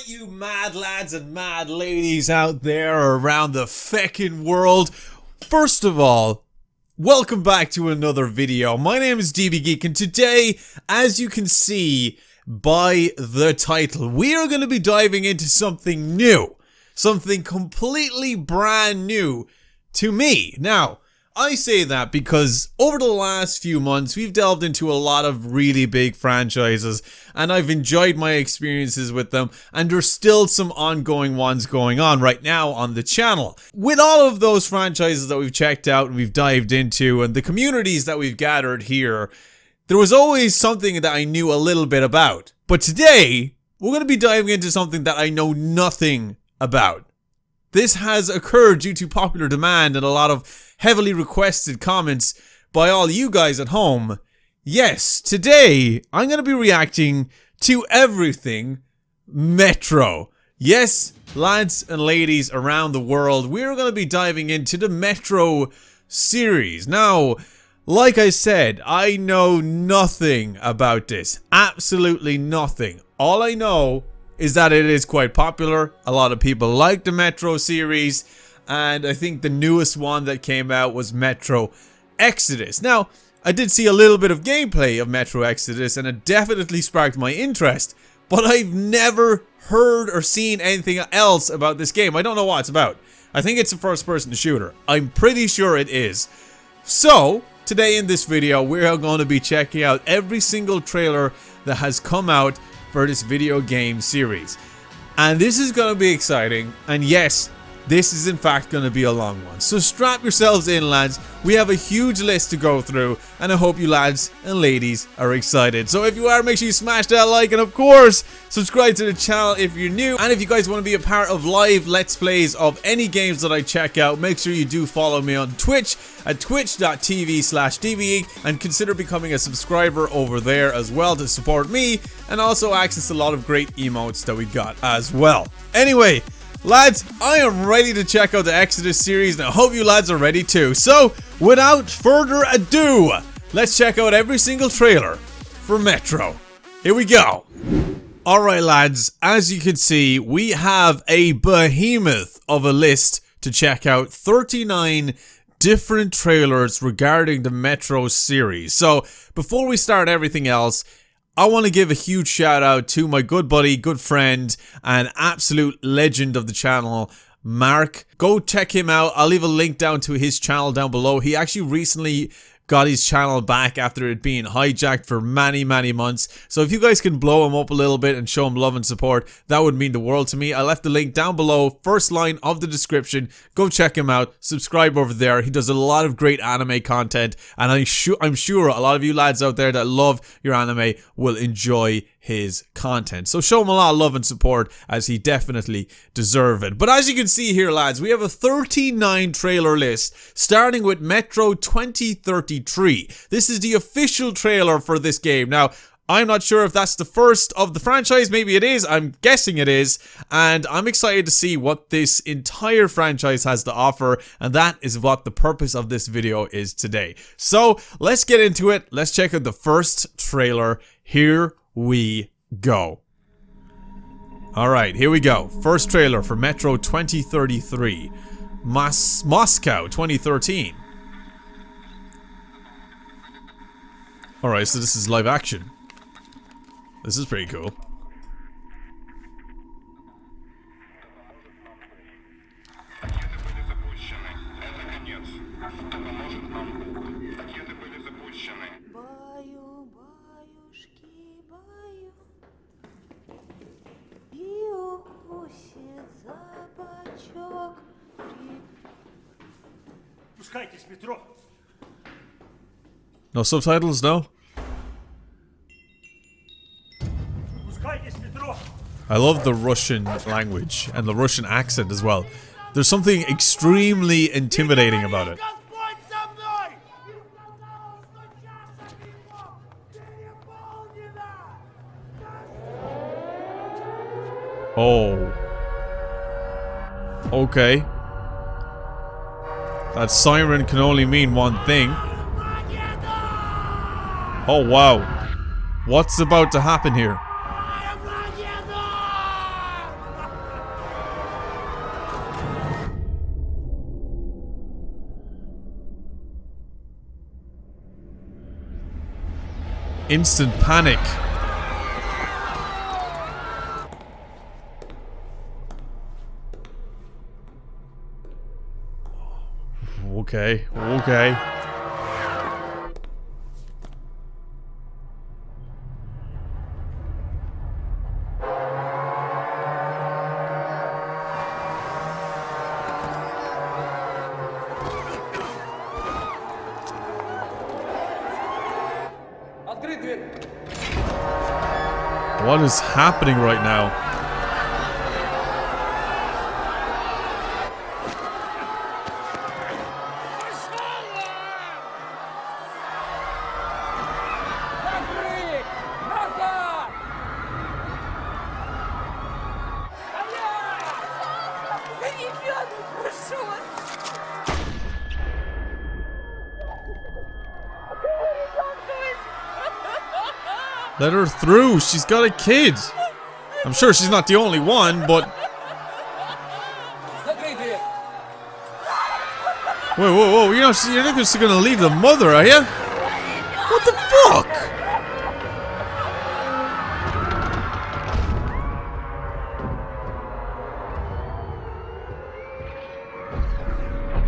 Alright, you mad lads and mad ladies out there around the feckin' world. First of all, welcome back to another video. My name is DB Geek and today, as you can see by the title, we are going to be diving into something new. Something completely brand new to me. Now, I say that because over the last few months, we've delved into a lot of really big franchises, and I've enjoyed my experiences with them, and there's still some ongoing ones going on right now on the channel. With all of those franchises that we've checked out and we've dived into, and the communities that we've gathered here, there was always something that I knew a little bit about. But today, we're going to be diving into something that I know nothing about. This has occurred due to popular demand and a lot of heavily requested comments by all you guys at home. Yes, today I'm going to be reacting to everything Metro. Yes, lads and ladies around the world, we're going to be diving into the Metro series. Now, like I said, I know nothing about this. Absolutely nothing. All I know is that it is quite popular. A lot of people like the Metro series, and I think the newest one that came out was Metro Exodus. Now, I did see a little bit of gameplay of Metro Exodus, and it definitely sparked my interest, but I've never heard or seen anything else about this game. I don't know what it's about. I think it's a first-person shooter. I'm pretty sure it is. So, today in this video, we're going to be checking out every single trailer that has come out for this video game series. And this is going to be exciting. And yes, this is in fact going to be a long one. So strap yourselves in lads, we have a huge list to go through and I hope you lads and ladies are excited. So if you are, make sure you smash that like and of course, subscribe to the channel if you're new. And if you guys want to be a part of live let's plays of any games that I check out, make sure you do follow me on Twitch at twitch.tv slash and consider becoming a subscriber over there as well to support me and also access a lot of great emotes that we got as well. Anyway, Lads, I am ready to check out the Exodus series and I hope you lads are ready too. So, without further ado, let's check out every single trailer for Metro. Here we go. Alright lads, as you can see, we have a behemoth of a list to check out 39 different trailers regarding the Metro series. So, before we start everything else, I want to give a huge shout out to my good buddy, good friend, and absolute legend of the channel, Mark. Go check him out. I'll leave a link down to his channel down below. He actually recently got his channel back after it being hijacked for many, many months. So if you guys can blow him up a little bit and show him love and support, that would mean the world to me. I left the link down below, first line of the description. Go check him out. Subscribe over there. He does a lot of great anime content, and I'm sure I'm sure a lot of you lads out there that love your anime will enjoy his content. So show him a lot of love and support as he definitely deserves it. But as you can see here lads, we have a 39 trailer list starting with Metro 2033. This is the official trailer for this game. Now, I'm not sure if that's the first of the franchise. Maybe it is. I'm guessing it is. And I'm excited to see what this entire franchise has to offer. And that is what the purpose of this video is today. So let's get into it. Let's check out the first trailer. Here we go. Alright, here we go. First trailer for Metro 2033. Mos Moscow 2013. Alright, so this is live action. This is pretty cool. Спускайтесь в метро. No subtitles, no? Спускайтесь в метро. I love the Russian language and the Russian accent as well. There's something extremely intimidating about it. Господь со мной! Oh. Okay. That siren can only mean one thing. Oh, wow. What's about to happen here? Instant panic. Okay, okay. What is happening right now? Let her through. She's got a kid. I'm sure she's not the only one, but... Wait, whoa, whoa. You're not, you're not just going to leave the mother, are you? What the fuck?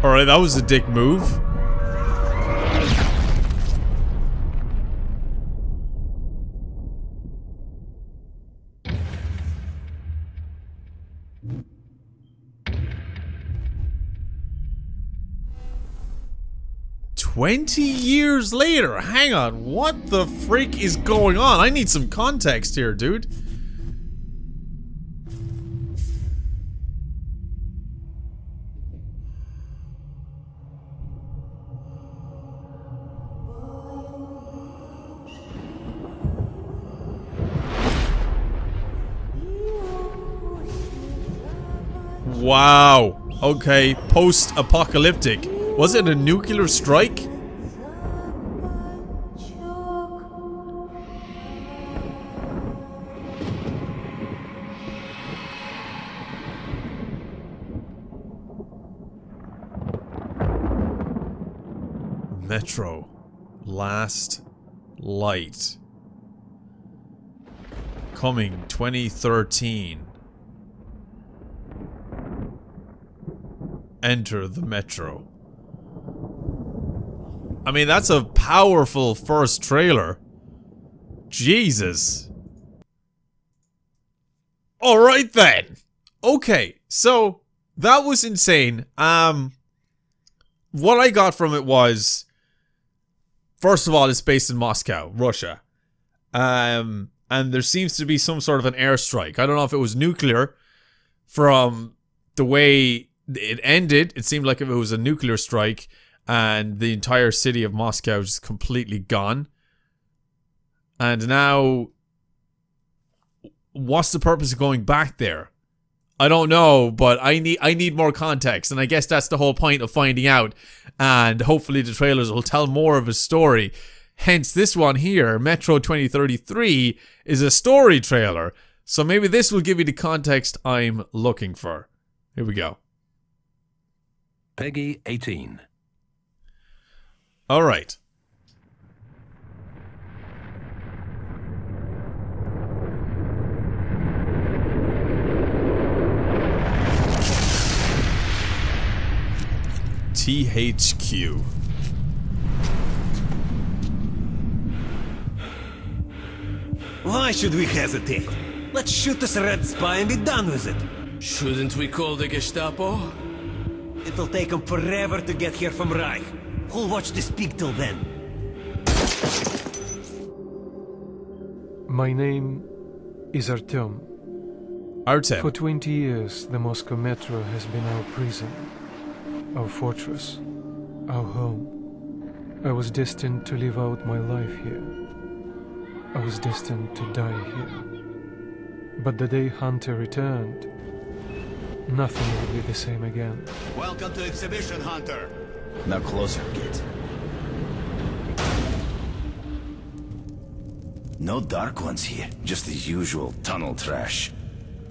Alright, that was a dick move. Twenty years later, hang on, what the freak is going on? I need some context here, dude. Wow. Okay, post-apocalyptic. Was it a nuclear strike? Last light. Coming 2013. Enter the Metro. I mean, that's a powerful first trailer. Jesus. Alright then. Okay, so that was insane. Um what I got from it was first of all, it's based in Moscow, Russia. Um and there seems to be some sort of an airstrike. I don't know if it was nuclear from the way it ended. It seemed like it was a nuclear strike and the entire city of Moscow is completely gone. And now, what's the purpose of going back there? I don't know, but I need I need more context, and I guess that's the whole point of finding out. And hopefully, the trailers will tell more of a story. Hence, this one here, Metro 2033, is a story trailer. So maybe this will give you the context I'm looking for. Here we go. PEGI 18. All right. THQ. Why should we hesitate? Let's shoot this red spy and be done with it. Shouldn't we call the Gestapo? It'll take them forever to get here from Reich. Who'll watch this pig till then? My name is Artyom. Artem. For 20 years, the Moscow Metro has been our prison, our fortress, our home. I was destined to live out my life here. I was destined to die here. But the day Hunter returned, nothing would be the same again. Welcome to Exhibition Hunter. Now closer, kid. No dark ones here, just the usual tunnel trash.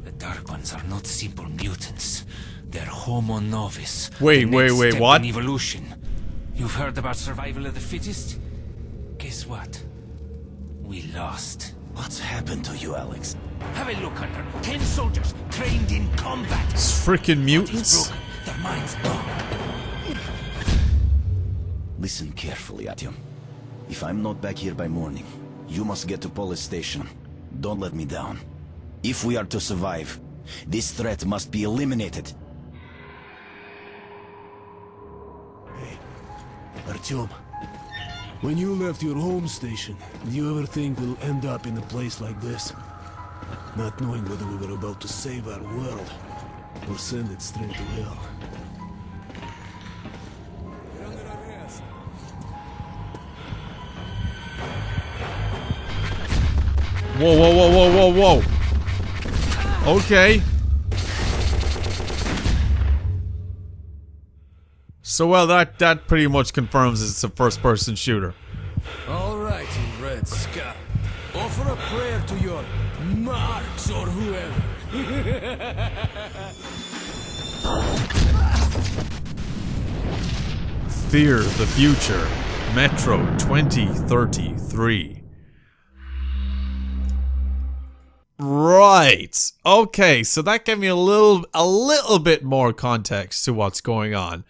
The Dark Ones are not simple mutants. They're Homo novus. Wait, the wait, next wait, step what? Evolution. You've heard about survival of the fittest? Guess what? We lost. What's happened to you, Alex? Have a look, under. Ten soldiers trained in combat. It's freaking mutants. their minds gone. Listen carefully, Artyom. If I'm not back here by morning, you must get to Polis station. Don't let me down. If we are to survive, this threat must be eliminated. Artyom, when you left your home station, did you ever think we'll end up in a place like this? Not knowing whether we were about to save our world or send it straight to hell. Whoa, whoa, whoa, whoa, whoa, whoa. Okay. So well, that that pretty much confirms it's a first-person shooter. All right, Red Scum. Offer a prayer to your Marx or whoever. Fear the future. Metro 2033. Right. Okay, so that gave me a little a little bit more context to what's going on.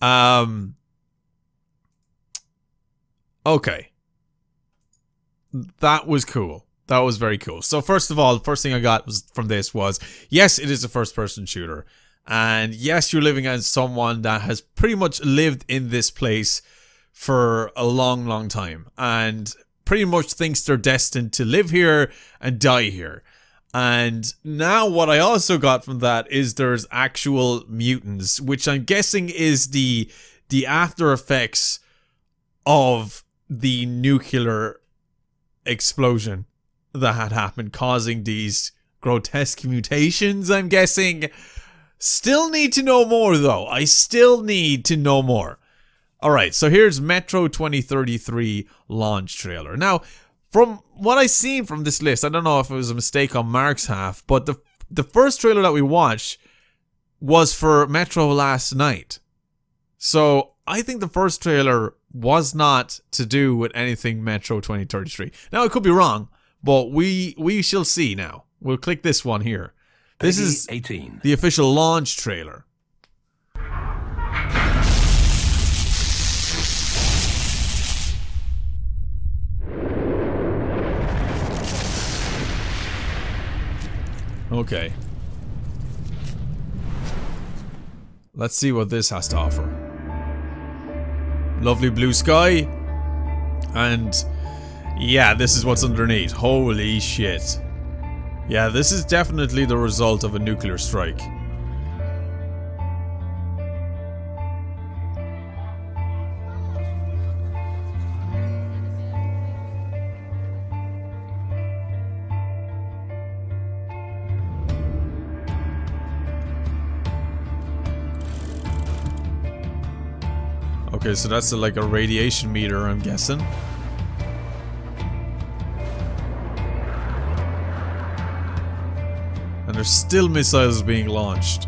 Um Okay. That was cool. That was very cool. So first of all, the first thing I got was from this was yes, it is a first person shooter. And yes, you're living as someone that has pretty much lived in this place for a long, long time and pretty much thinks they're destined to live here and die here. And now what I also got from that is there's actual mutants, which I'm guessing is the the after effects of the nuclear explosion that had happened causing these grotesque mutations, I'm guessing. Still need to know more though. I still need to know more. Alright, so here's Metro 2033 launch trailer. Now, from what I seen from this list, I don't know if it was a mistake on Mark's half, but the the first trailer that we watched was for Metro Last Light. So I think the first trailer was not to do with anything Metro 2033. Now I could be wrong, but we we shall see now. We'll click this one here. This is 18. the official launch trailer. Okay. Let's see what this has to offer. Lovely blue sky. And yeah, this is what's underneath. Holy shit. Yeah, this is definitely the result of a nuclear strike. Okay, so that's a, like a radiation meter, I'm guessing. And there's still missiles being launched.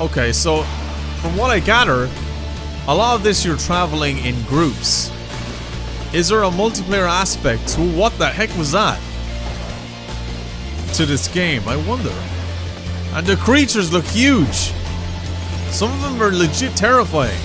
Okay, so from what I gather, a lot of this you're traveling in groups. Is there a multiplayer aspect what the heck was that? To this game, I wonder. And the creatures look huge. Some of them are legit terrifying.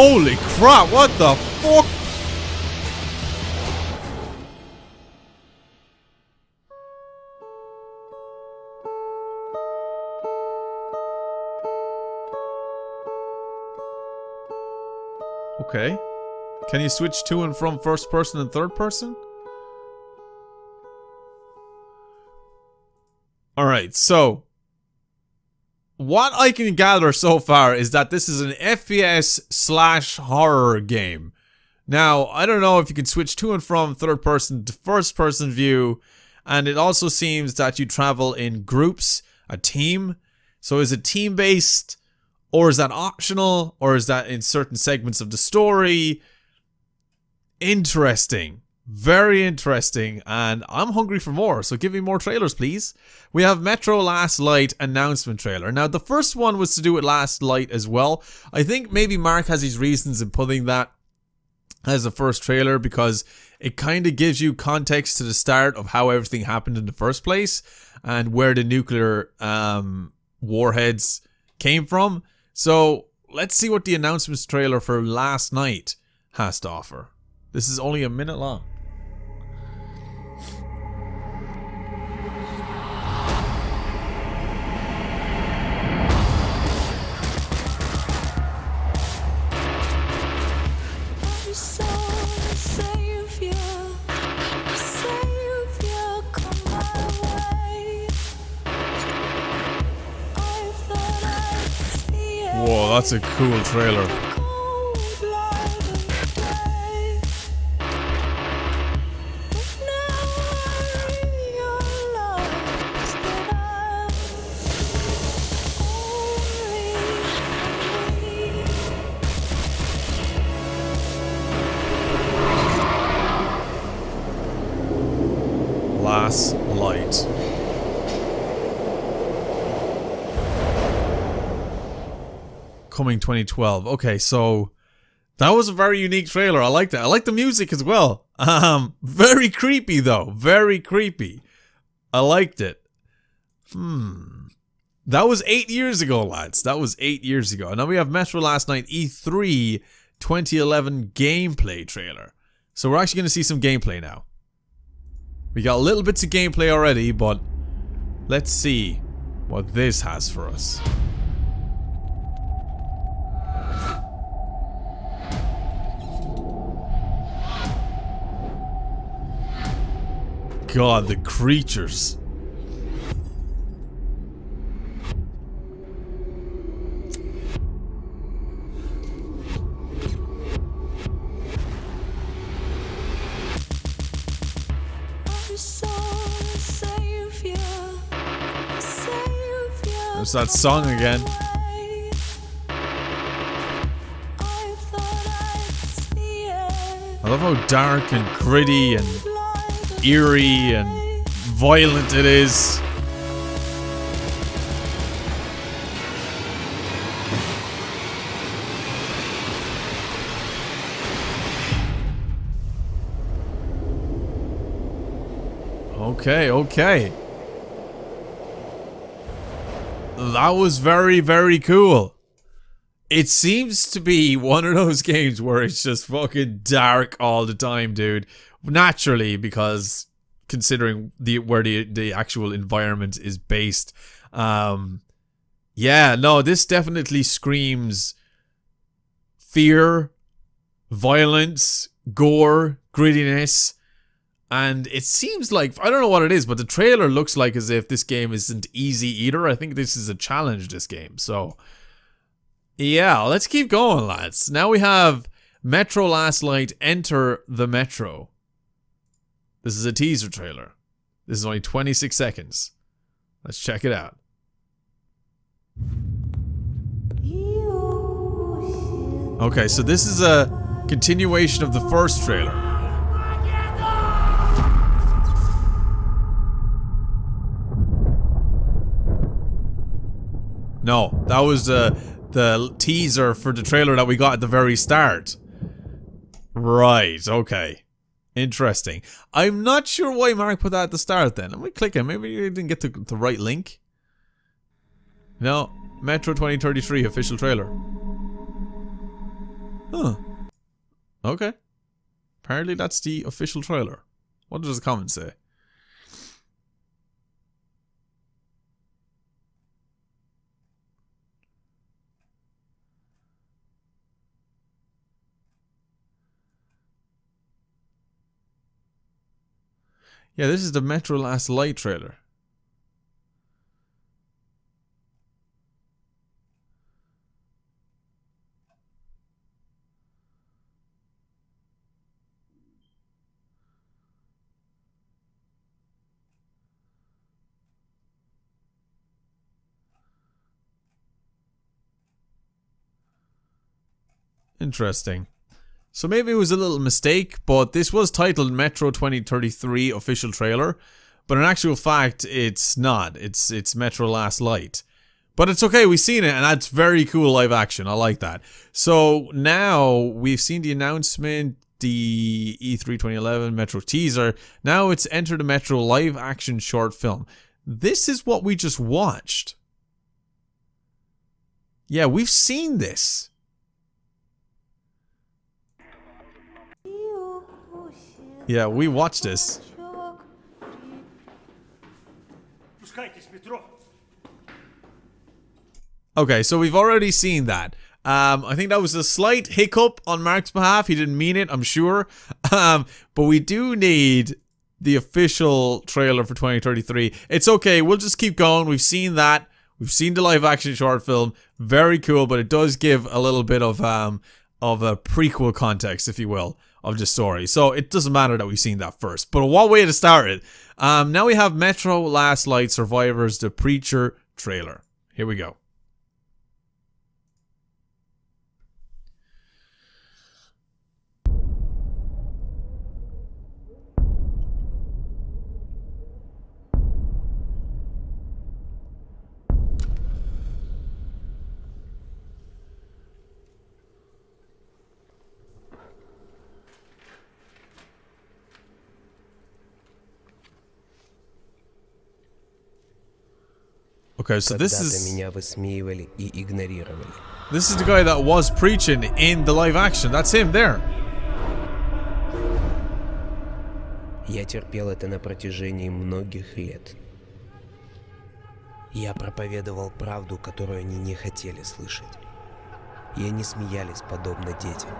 Holy crap, what the fuck? Okay. Can you switch to and from first person and third person? Alright, so. What I can gather so far is that this is an FPS slash horror game. Now, I don't know if you can switch to and from third person to first person view, and it also seems that you travel in groups, a team. So is it team based, or is that optional, or is that in certain segments of the story? Interesting. Very interesting, and I'm hungry for more, so give me more trailers, please. We have Metro Last Light announcement trailer. Now, the first one was to do with Last Light as well. I think maybe Mark has his reasons in putting that as the first trailer because it kind of gives you context to the start of how everything happened in the first place and where the nuclear um, warheads came from. So, let's see what the announcements trailer for Last Light has to offer. This is only a minute long. That's a cool trailer. Last Coming 2012. Okay, so that was a very unique trailer. I like that. I like the music as well. Um, very creepy though. Very creepy. I liked it. Hmm. That was eight years ago, lads. That was eight years ago. And now we have Metro Last Light E3 2011 gameplay trailer. So we're actually going to see some gameplay now. We got a little bits of gameplay already, but let's see what this has for us. God, the creatures. There's that song again. I love how dark and gritty and eerie and violent it is. Okay, okay. That was very, very cool. It seems to be one of those games where it's just fucking dark all the time, dude. Naturally, because considering the where the the actual environment is based. Um yeah, no, this definitely screams fear, violence, gore, grittiness. And it seems like I don't know what it is, but the trailer looks like as if this game isn't easy either. I think this is a challenge this game. So yeah, let's keep going, lads. Now we have Metro Last Light Enter the Metro. This is a teaser trailer. This is only 26 seconds. Let's check it out. Okay, so this is a continuation of the first trailer. No, that was the the teaser for the trailer that we got at the very start. Right, okay. Interesting. I'm not sure why Mark put that at the start then. Let me click it. Maybe you didn't get the, the right link. No. Metro 2033 official trailer. Huh. Okay. Apparently that's the official trailer. What does the comment say? Yeah, this is the Metro Last Light trailer. Interesting. So maybe it was a little mistake, but this was titled Metro 2033 official trailer, but in actual fact, it's not. It's it's Metro Last Light. But it's okay, we've seen it, and that's very cool live action. I like that. So now we've seen the announcement, the E3 2011 Metro teaser. Now it's Enter the Metro live action short film. This is what we just watched. Yeah, we've seen this. Yeah, we watched this. Okay, so we've already seen that. Um, I think that was a slight hiccup on Mark's behalf. He didn't mean it, I'm sure. Um, but we do need the official trailer for 2033. It's okay, we'll just keep going. We've seen that. We've seen the live action short film. Very cool, but it does give a little bit of um, of a prequel context, if you will of the story. So it doesn't matter that we've seen that first. But what way to start it? Um, now we have Metro Last Light Survivors, the Preacher trailer. Here we go. Okay, so this is меня высмеивали и игнорировали. this is the guy that was preaching in the live action. That's him there. Я терпел это на протяжении многих лет. Я проповедовал правду, которую они не хотели слышать. И они смеялись, подобно детям.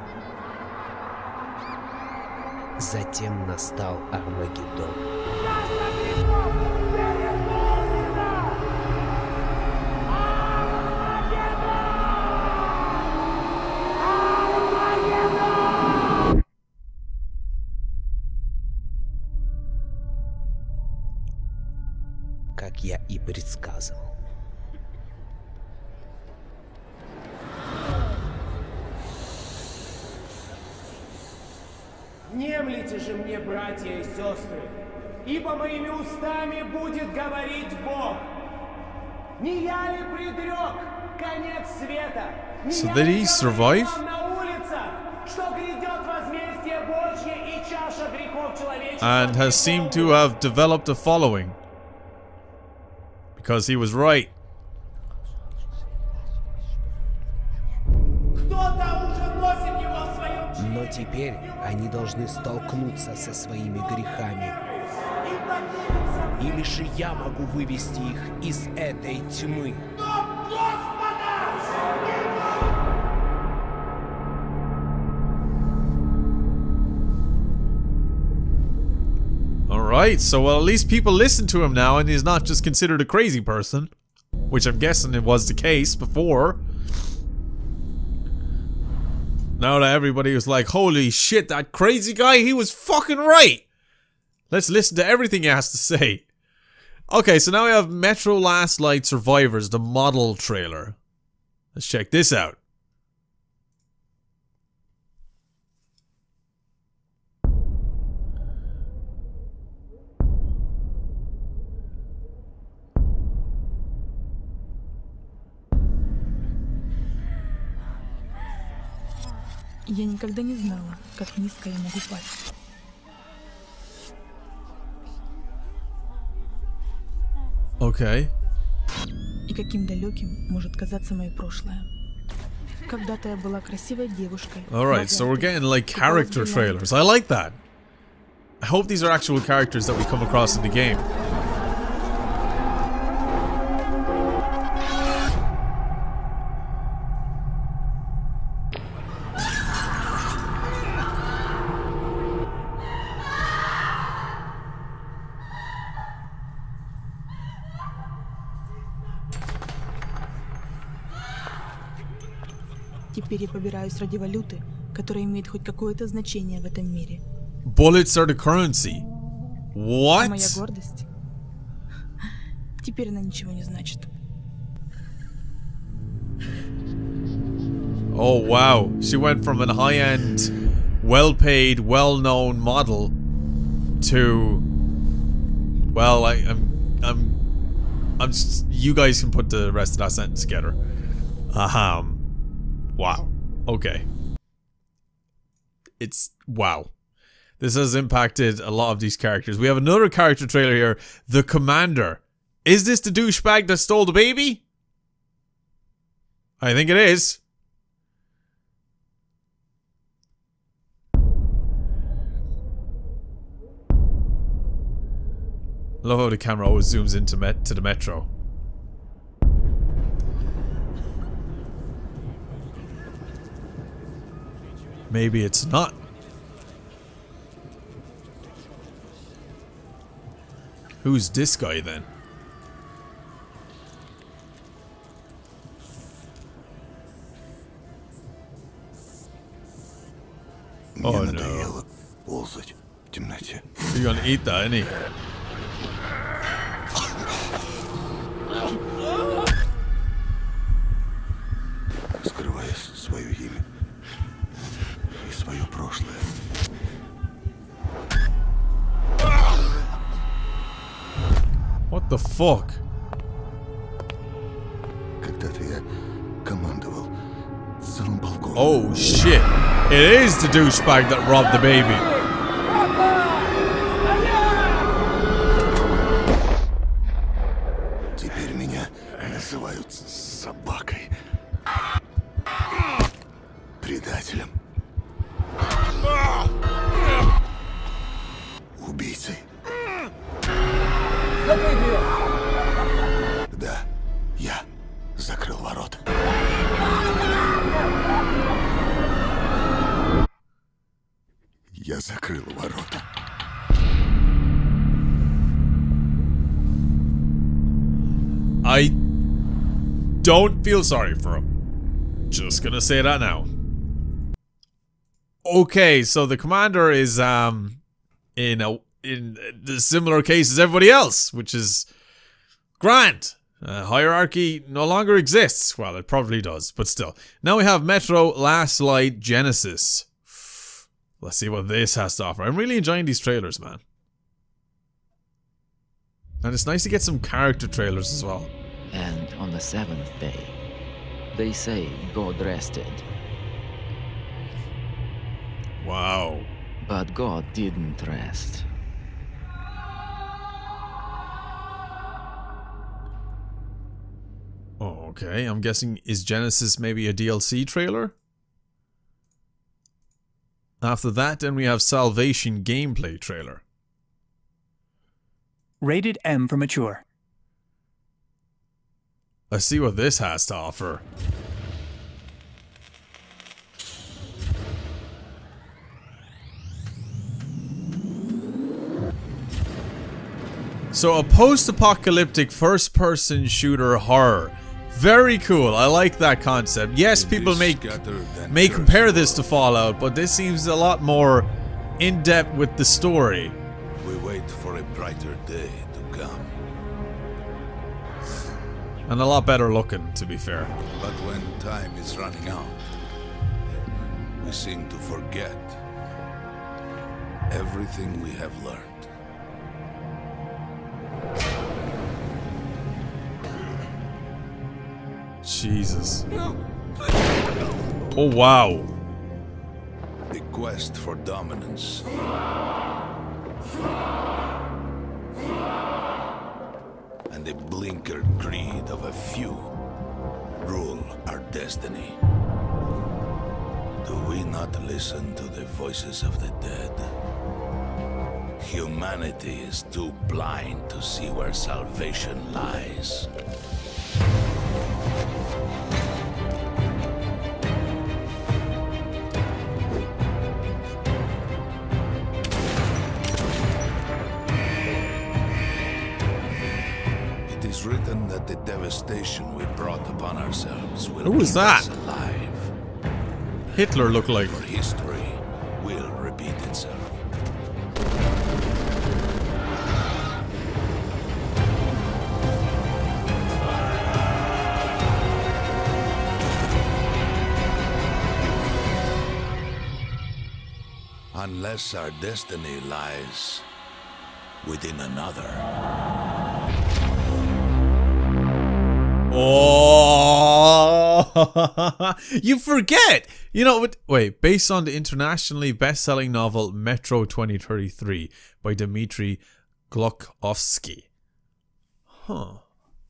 Затем настал Армагеддон. человечества? and has seemed to have developed a following. Because he was right. Кто-то уже носит его в своем Но теперь они должны столкнуться со своими грехами. И лишь я могу вывести их из этой тьмы. Alright, so well at least people listen to him now and he's not just considered a crazy person. Which I'm guessing it was the case before. Now that everybody was like, holy shit, that crazy guy, he was fucking right! Let's listen to everything he has to say. Okay, so now we have Metro Last Light Survivors, the model trailer. Let's check this out. Я никогда не знала, как низко я могу пасть. Okay. И каким далеким может казаться мое прошлое. Когда-то я была красивой девушкой. Alright, so we're getting like character trailers. I like that. I hope these are actual characters that we come across in the game. Теперь я побираюсь ради валюты, которая имеет хоть какое-то значение в этом мире. Bullets are the currency. А What? моя гордость? Теперь она ничего не значит. Oh wow, she went from a high-end, well-paid, well-known model to well, I, I'm I'm I'm just, you guys can put the rest of that sentence together. Um wow. Okay. It's wow. This has impacted a lot of these characters. We have another character trailer here, the commander. Is this the douchebag that stole the baby? I think it is. Love how the camera always zooms into met to the metro. Maybe it's not. Who's this guy then? Oh no. ползать в темноте. You're gonna eat that, ain't he? Скрывая свое имя и свое прошлое. What the fuck? Когда-то я командовал целым полком. Oh shit. It is the douchebag that robbed the baby. Don't feel sorry for him. Just gonna say that now. Okay, so the commander is um in a in the similar case as everybody else, which is grand. Uh, hierarchy no longer exists. Well, it probably does, but still. Now we have Metro Last Light Genesis. Let's see what this has to offer. I'm really enjoying these trailers, man. And it's nice to get some character trailers as well. And on the seventh day, they say God rested. Wow. But God didn't rest. Oh, okay. I'm guessing is Genesis maybe a DLC trailer? After that, then we have Salvation gameplay trailer. Rated M for mature. Let's see what this has to offer. So a post-apocalyptic first-person shooter horror. Very cool. I like that concept. Yes, people may may compare this to Fallout, but this seems a lot more in-depth with the story. We wait for a brighter day And a lot better looking, to be fair. But when time is running out, we seem to forget everything we have learned. Jesus. Oh, wow. The quest for dominance. The blinkered greed of a few rule our destiny. Do we not listen to the voices of the dead? Humanity is too blind to see where salvation lies. the devastation we brought upon ourselves will Who was that? alive. Hitler looked like. For history will repeat itself. Unless our destiny lies within another. Oh, you forget. You know, wait, based on the internationally best-selling novel Metro 2033 by Dmitry Glukhovsky. Huh.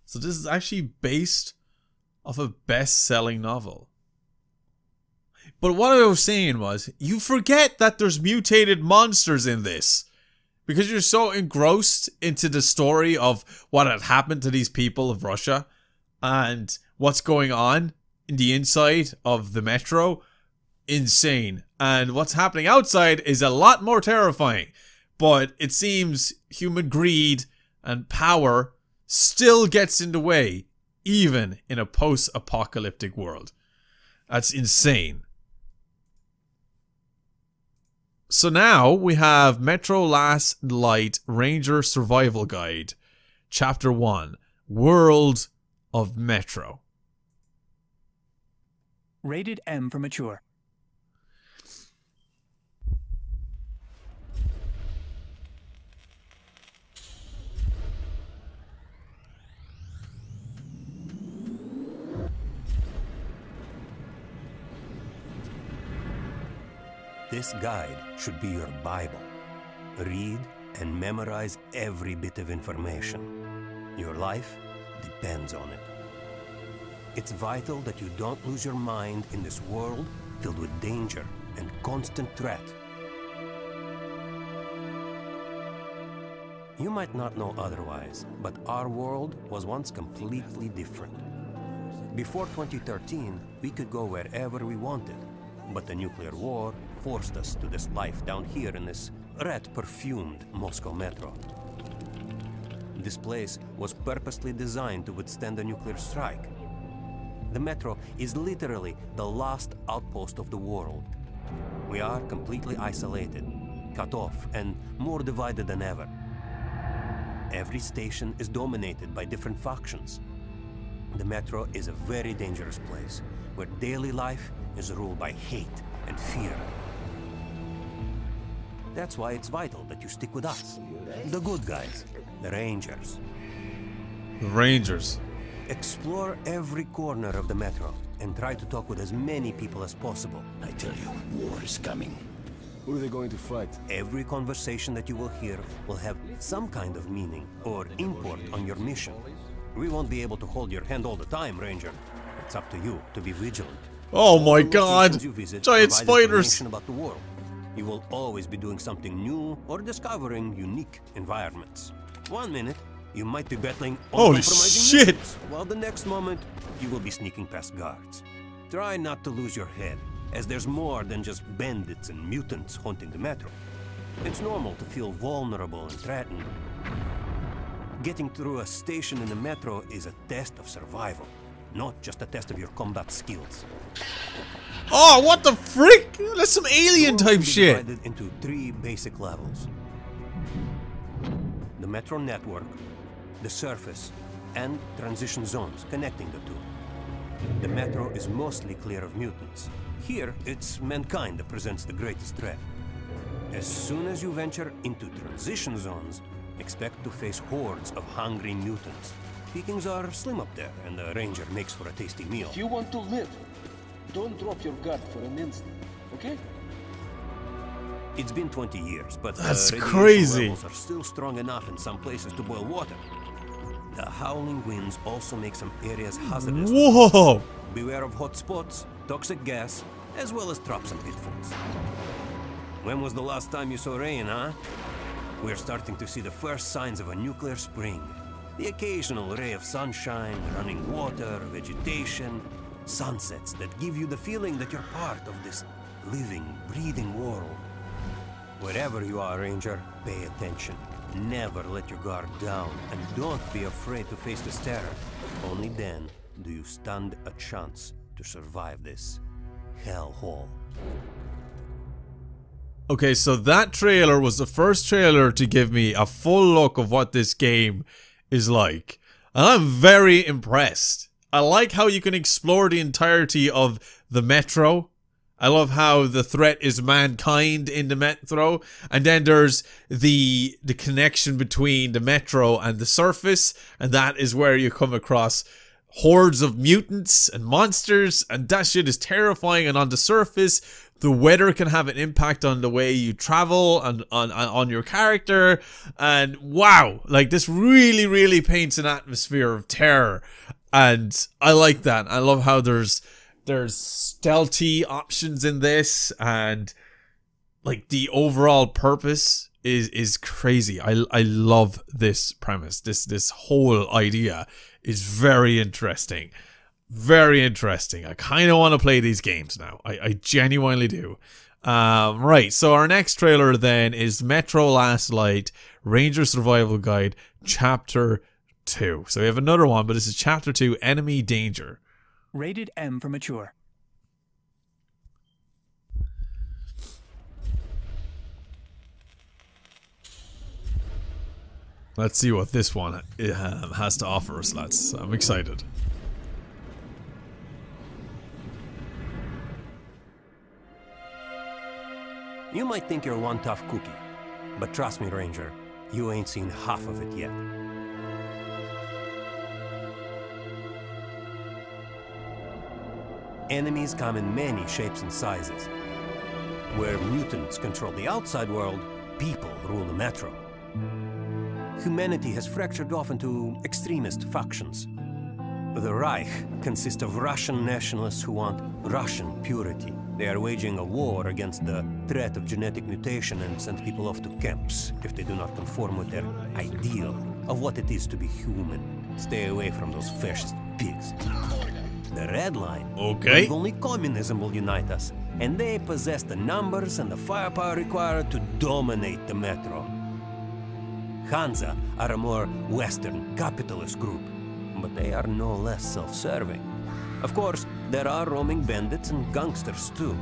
So this is actually based off a best-selling novel. But what I was saying was, you forget that there's mutated monsters in this. Because you're so engrossed into the story of what had happened to these people of Russia and what's going on in the inside of the metro. Insane. And what's happening outside is a lot more terrifying. But it seems human greed and power still gets in the way, even in a post apocalyptic world. That's insane. So now we have Metro Last Light Ranger Survival Guide, Chapter 1 World of Metro. Rated M for mature. This guide should be your Bible. Read and memorize every bit of information. Your life depends on it. It's vital that you don't lose your mind in this world filled with danger and constant threat. You might not know otherwise, but our world was once completely different. Before 2013, we could go wherever we wanted, but the nuclear war forced us to this life down here in this red-perfumed Moscow metro. This place was purposely designed to withstand a nuclear strike. The metro is literally the last outpost of the world. We are completely isolated, cut off, and more divided than ever. Every station is dominated by different factions. The metro is a very dangerous place, where daily life is ruled by hate and fear. That's why it's vital that you stick with us, the good guys, the Rangers. The Rangers. Explore every corner of the metro and try to talk with as many people as possible. I tell you, war is coming. Who are they going to fight? Every conversation that you will hear will have some kind of meaning or import on your mission. We won't be able to hold your hand all the time, Ranger. It's up to you to be vigilant. Oh my god! you visit Giant spiders! about the world. You will always be doing something new or discovering unique environments. One minute, you might be battling Holy shit! while the next moment, you will be sneaking past guards. Try not to lose your head, as there's more than just bandits and mutants haunting the metro. It's normal to feel vulnerable and threatened. Getting through a station in the metro is a test of survival, not just a test of your combat skills. Oh, what the frick? That's some alien type shit. Divided into three basic levels: the metro network, the surface, and transition zones connecting the two. The metro is mostly clear of mutants. Here, it's mankind that presents the greatest threat. As soon as you venture into transition zones, expect to face hordes of hungry mutants. Pickings are slim up there, and the ranger makes for a tasty meal. If you want to live, don't drop your guard for an instant, okay? It's been 20 years, but That's the crazy. levels are still strong enough in some places to boil water. The howling winds also make some areas hazardous. Whoa! Beware of hot spots, toxic gas, as well as traps and pitfalls. When was the last time you saw rain, huh? We're starting to see the first signs of a nuclear spring. The occasional ray of sunshine, running water, vegetation, sunsets that give you the feeling that you're part of this living, breathing world. Wherever you are, Ranger, pay attention. Never let your guard down, and don't be afraid to face this terror. Only then do you stand a chance to survive this hellhole. Okay, so that trailer was the first trailer to give me a full look of what this game is like. And I'm very impressed. I like how you can explore the entirety of the metro. I love how the threat is mankind in the metro, and then there's the the connection between the metro and the surface, and that is where you come across hordes of mutants and monsters, and that shit is terrifying. And on the surface, the weather can have an impact on the way you travel and on, on on your character. And wow, like this really, really paints an atmosphere of terror, and I like that. I love how there's there's stealthy options in this, and like the overall purpose is is crazy. I I love this premise. This this whole idea is very interesting. Very interesting. I kind of want to play these games now. I, I genuinely do. Um, right, so our next trailer then is Metro Last Light Ranger Survival Guide Chapter 2. So we have another one, but this is Chapter 2 Enemy Danger. Rated M for mature. Let's see what this one um, has to offer us, lads. I'm excited. You might think you're one tough cookie, but trust me, Ranger, you ain't seen half of it yet. Enemies come in many shapes and sizes. Where mutants control the outside world, people rule the metro. Humanity has fractured off into extremist factions. The Reich consists of Russian nationalists who want Russian purity. They are waging a war against the threat of genetic mutation and send people off to camps if they do not conform with their ideal of what it is to be human. Stay away from those fascist pigs. The Red Line. Okay. believe Only communism will unite us, and they possess the numbers and the firepower required to dominate the metro. Hansa are a more Western capitalist group, but they are no less self-serving. Of course, there are roaming bandits and gangsters too.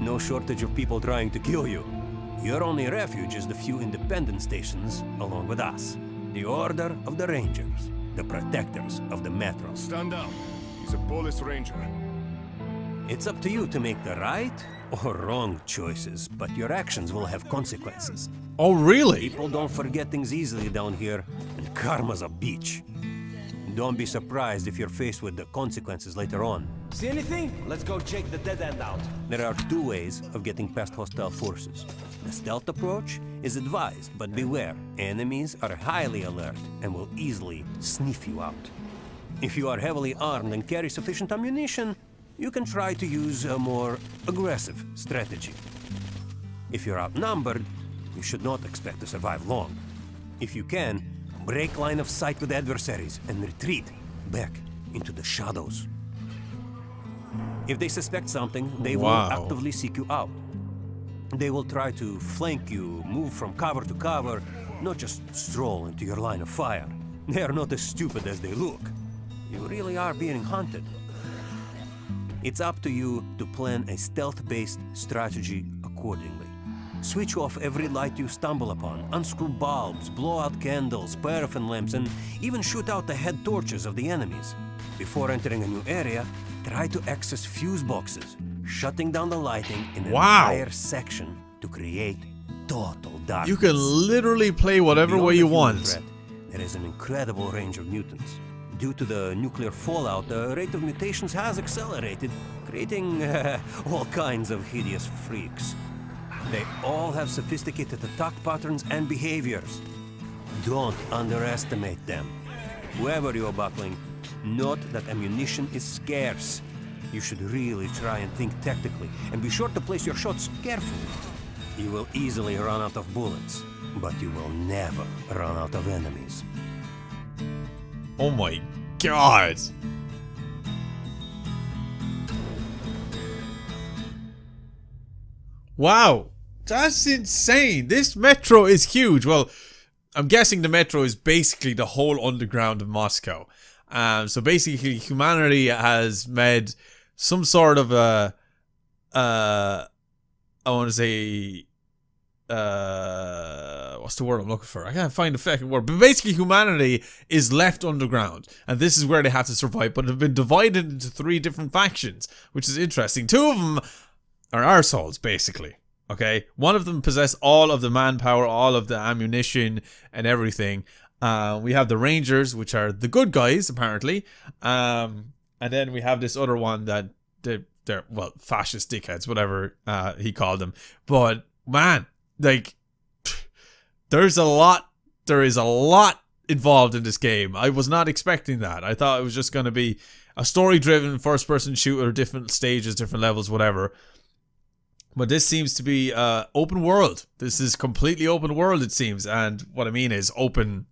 No shortage of people trying to kill you. Your only refuge is the few independent stations along with us. The Order of the Rangers, the protectors of the metro. Stand down. He's a police ranger. It's up to you to make the right or wrong choices, but your actions will have consequences. Oh, really? People don't forget things easily down here, and karma's a beach. Don't be surprised if you're faced with the consequences later on. See anything? Let's go check the dead end out. There are two ways of getting past hostile forces. The stealth approach is advised, but beware, enemies are highly alert and will easily sniff you out. If you are heavily armed and carry sufficient ammunition, you can try to use a more aggressive strategy. If you're outnumbered, you should not expect to survive long. If you can, break line of sight with adversaries and retreat back into the shadows. If they suspect something, they Wow. will actively seek you out. They will try to flank you, move from cover to cover, not just stroll into your line of fire. They are not as stupid as they look. You really are being hunted. It's up to you to plan a stealth-based strategy accordingly. Switch off every light you stumble upon, unscrew bulbs, blow out candles, paraffin lamps, and even shoot out the head torches of the enemies. Before entering a new area, try to access fuse boxes, shutting down the lighting in an Wow. entire section to create total darkness. You can literally play whatever Beyond way you want. threat, there is an incredible range of mutants. Due to the nuclear fallout, the rate of mutations has accelerated, creating uh, all kinds of hideous freaks. They all have sophisticated attack patterns and behaviors. Don't underestimate them. Whoever you're buckling, note that ammunition is scarce. You should really try and think tactically, and be sure to place your shots carefully. You will easily run out of bullets, but you will never run out of enemies. Oh my god. Wow. That's insane. This metro is huge. Well, I'm guessing the metro is basically the whole underground of Moscow. Um, so basically, humanity has made some sort of a, uh, I want to say, uh, what's the word I'm looking for? I can't find the fucking word. But basically, humanity is left underground, and this is where they have to survive. But they've been divided into three different factions, which is interesting. Two of them are arseholes, basically. Okay, one of them possess all of the manpower, all of the ammunition, and everything. Uh, we have the Rangers, which are the good guys, apparently. Um, and then we have this other one that they, they're well fascist dickheads, whatever uh, he called them. But man, like there's a lot there is a lot involved in this game. I was not expecting that. I thought it was just going to be a story driven first person shooter, different stages, different levels, whatever. But this seems to be uh, open world. This is completely open world, it seems. And what I mean is open.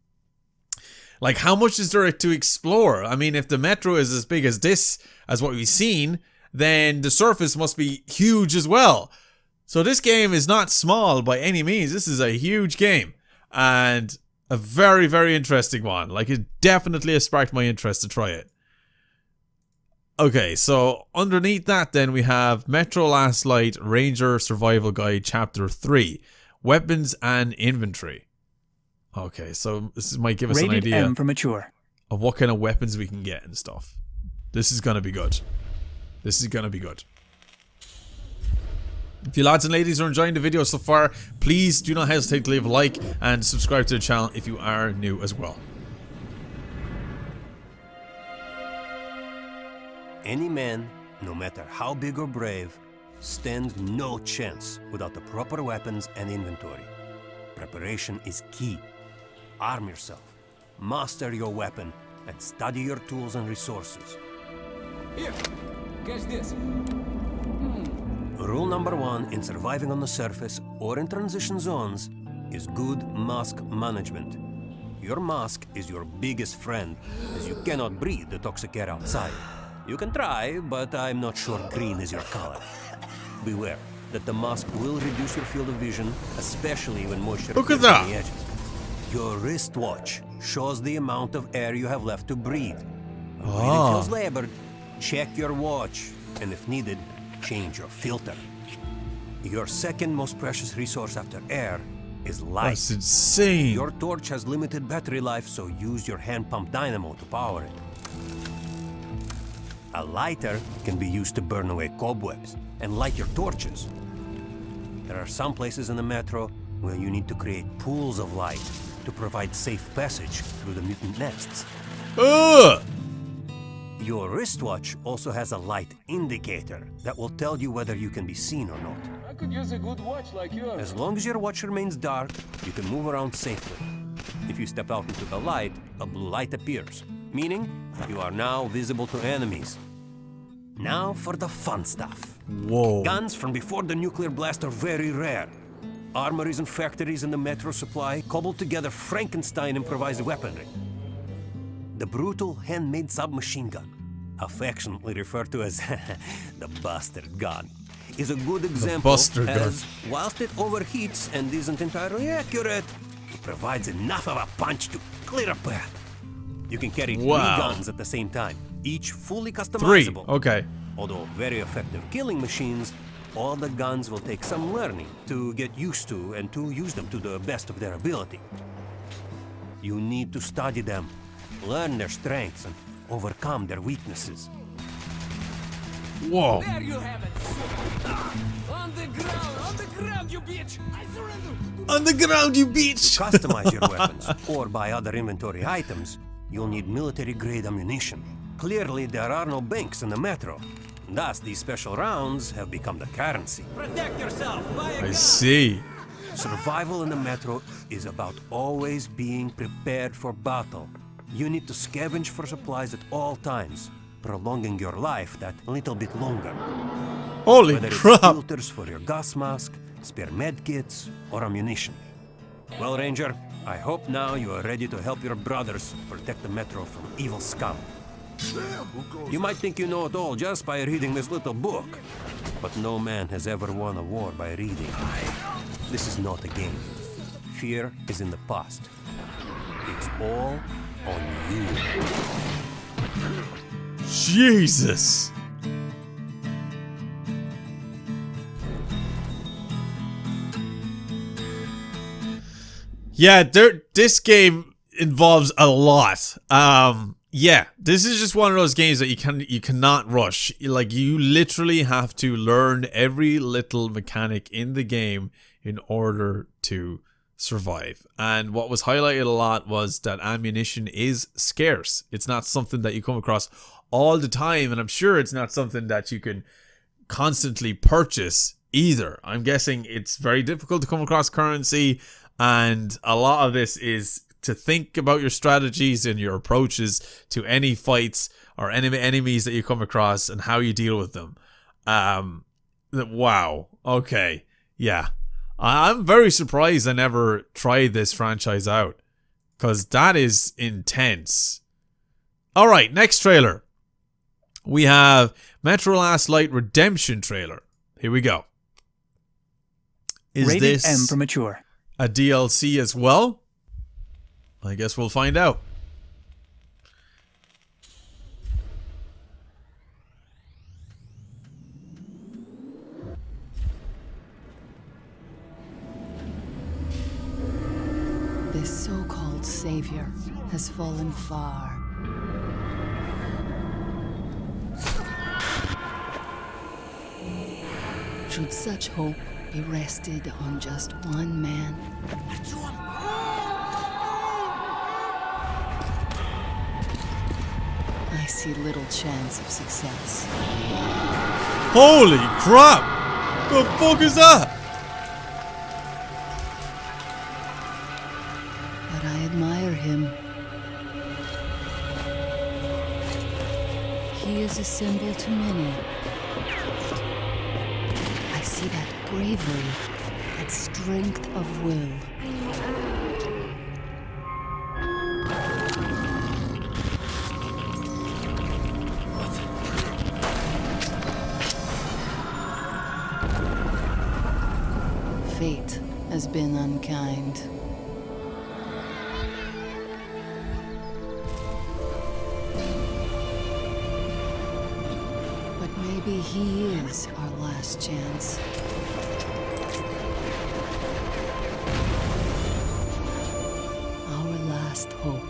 Like, how much is there to explore? I mean, if the metro is as big as this, as what we've seen, then the surface must be huge as well. So this game is not small by any means. This is a huge game and a very, very interesting one. Like it definitely has sparked my interest to try it. Okay, so underneath that then we have Metro Last Light Ranger Survival Guide Chapter 3. Weapons and Inventory. Okay, so this might give us Rated an idea M for mature. of what kind of weapons we can get and stuff. This is gonna be good. This is gonna be good. If you lads and ladies are enjoying the video so far, please do not hesitate to leave a like and subscribe to the channel if you are new as well. Any man, no matter how big or brave, stands no chance without the proper weapons and inventory. Preparation is key. Arm yourself, master your weapon, and study your tools and resources. Here, catch this. Rule number one in surviving on the surface or in transition zones is good mask management. Your mask is your biggest friend, as you cannot breathe the toxic air outside. You can try, but I'm not sure green is your color. Beware that the mask will reduce your field of vision, especially when moisture Look at appears on that. the edges. Your wristwatch shows the amount of air you have left to breathe. When breathing Ah. feels labored, check your watch, and if needed, change your filter. Your second most precious resource after air is light. That's insane. Your torch has limited battery life, so use your hand pump dynamo to power it. A lighter can be used to burn away cobwebs and light your torches. There are some places in the metro where you need to create pools of light to provide safe passage through the mutant nests. Ugh! Your wristwatch also has a light indicator that will tell you whether you can be seen or not. I could use a good watch like yours. As long as your watch remains dark, you can move around safely. If you step out into the light, a blue light appears, meaning you are now visible to enemies. Now for the fun stuff. Whoa. Guns from before the nuclear blast are very rare. Armories and factories in the metro supply cobbled together Frankenstein improvised weaponry. The brutal handmade submachine gun, affectionately referred to as the bastard gun, is a good example as, whilst it overheats and isn't entirely accurate, it provides enough of a punch to clear a path. You can carry Wow. three guns at the same time, each fully customizable. Three. customizable. Okay. Although very effective killing machines, all the guns will take some learning to get used to and to use them to the best of their ability. You need to study them, learn their strengths, and overcome their weaknesses. Whoa. There you have it. Ah, On the ground, on the ground, you bitch! I surrender. On the ground, you bitch! To customize your weapons or buy other inventory items, you'll need military grade ammunition. Clearly, there are no banks in the metro. Thus, these special rounds have become the currency. Protect yourself! Buy a I see. Survival in the metro is about always being prepared for battle. You need to scavenge for supplies at all times, prolonging your life that little bit longer. Holy Whether crap. it's filters for your gas mask, spare med kits, or ammunition. Well, Ranger, I hope now you are ready to help your brothers protect the metro from evil scum. You might think you know it all just by reading this little book, but no man has ever won a war by reading. This is not a game. Fear is in the past. It's all on you. Jesus. Yeah, this game involves a lot. Um, yeah, this is just one of those games that you can you cannot rush. Like you literally have to learn every little mechanic in the game in order to survive. And what was highlighted a lot was that ammunition is scarce. It's not something that you come across all the time, and I'm sure it's not something that you can constantly purchase either. I'm guessing it's very difficult to come across currency, and a lot of this is to think about your strategies and your approaches to any fights or enemy enemies that you come across and how you deal with them. Um, wow. Okay. Yeah. I'm very surprised I never tried this franchise out because that is intense. All right, next trailer. We have Metro Last Light Redemption trailer. Here we go. Is Rated this M for mature. a DLC as well? I guess we'll find out. Savior has fallen far. Should such hope be rested on just one man? I see little chance of success. Holy crap! The fuck is that? A symbol to many. I see that bravery, that strength of will. Fate has been unkind. Last chance. Our last hope.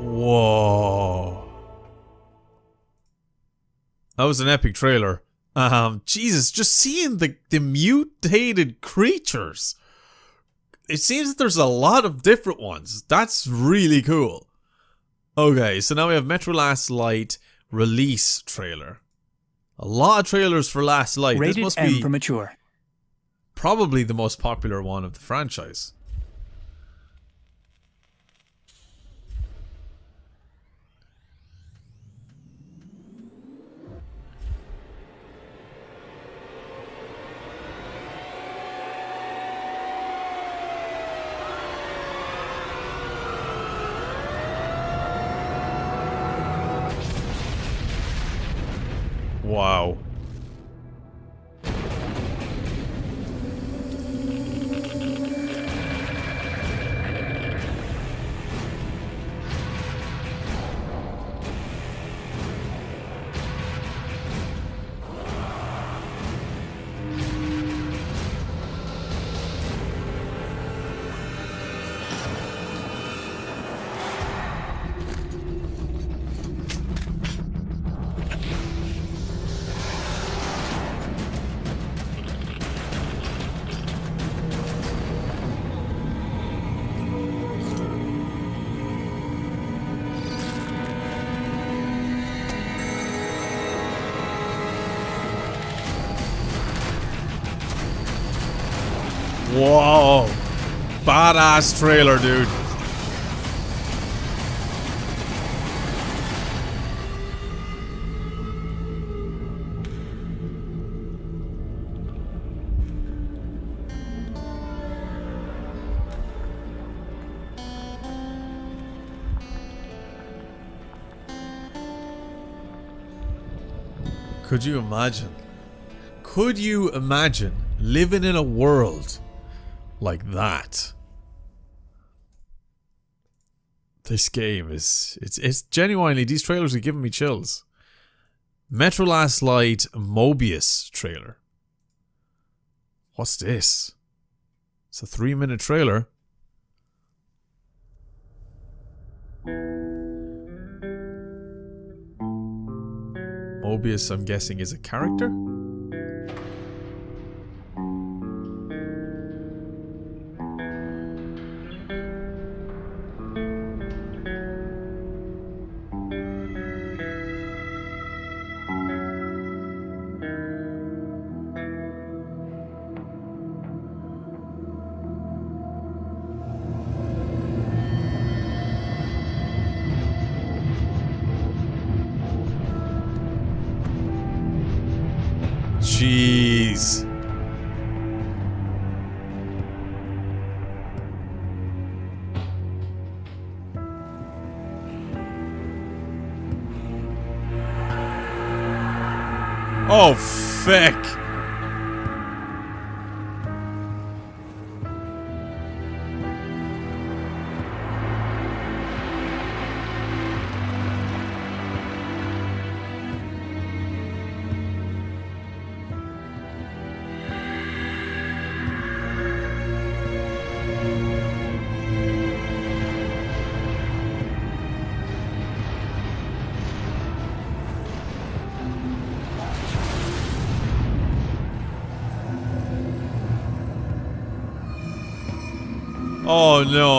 Whoa. That was an epic trailer. Um, Jesus, just seeing the, the mutated creatures. It seems that there's a lot of different ones. That's really cool. Okay, so now we have Metro Last Light release trailer. A lot of trailers for Last Light. Rated this must M be for mature. probably the most popular one of the franchise. Badass trailer, dude. Could you imagine? Could you imagine living in a world like that? This game is it's it's genuinely these trailers are giving me chills. Metro Last Light Mobius trailer. What's this? It's a three minute trailer. Mobius, I'm guessing, is a character?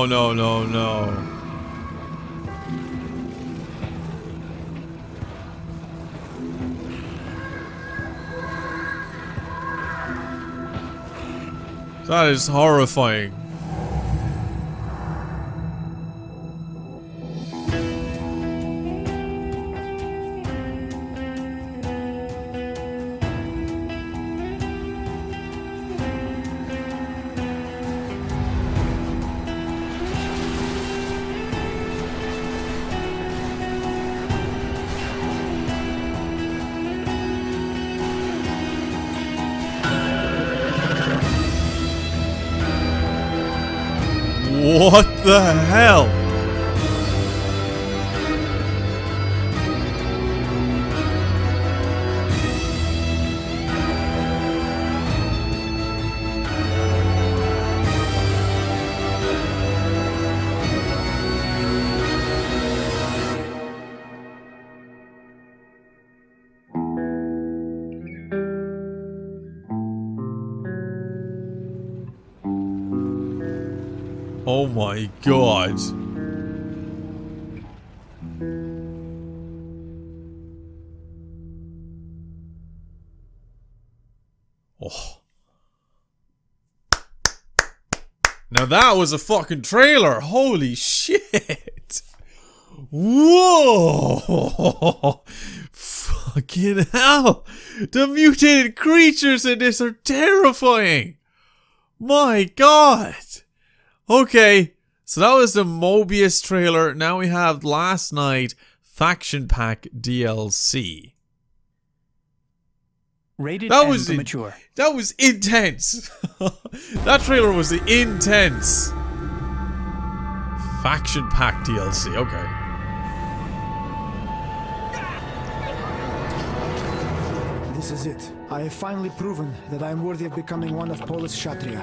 No, no, no, no. That is horrifying. The hell? Oh. Now that was a fucking trailer. Holy shit. Whoa. Fucking hell. The mutated creatures in this are terrifying. My god. Okay, so that was the Mobius trailer. Now we have Last Light Faction Pack DLC. Rated That was for in- mature. That was intense. that trailer was the intense. Faction Pack DLC. Okay. This is it. I have finally proven that I am worthy of becoming one of Polis Kshatriya.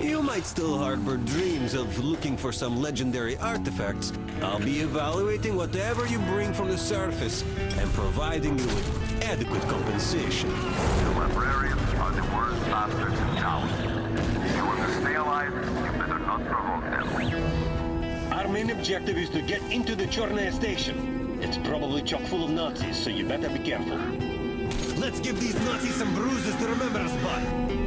You might still harbor dreams of looking for some legendary artifacts. I'll be evaluating whatever you bring from the surface and providing you with adequate compensation. The librarians are the worst bastards in town. If you want to stay alive, you better not provoke them. Our main objective is to get into the Chornaya station. It's probably chock full of Nazis, so you better be careful. Let's give these Nazis some bruises to remember us by.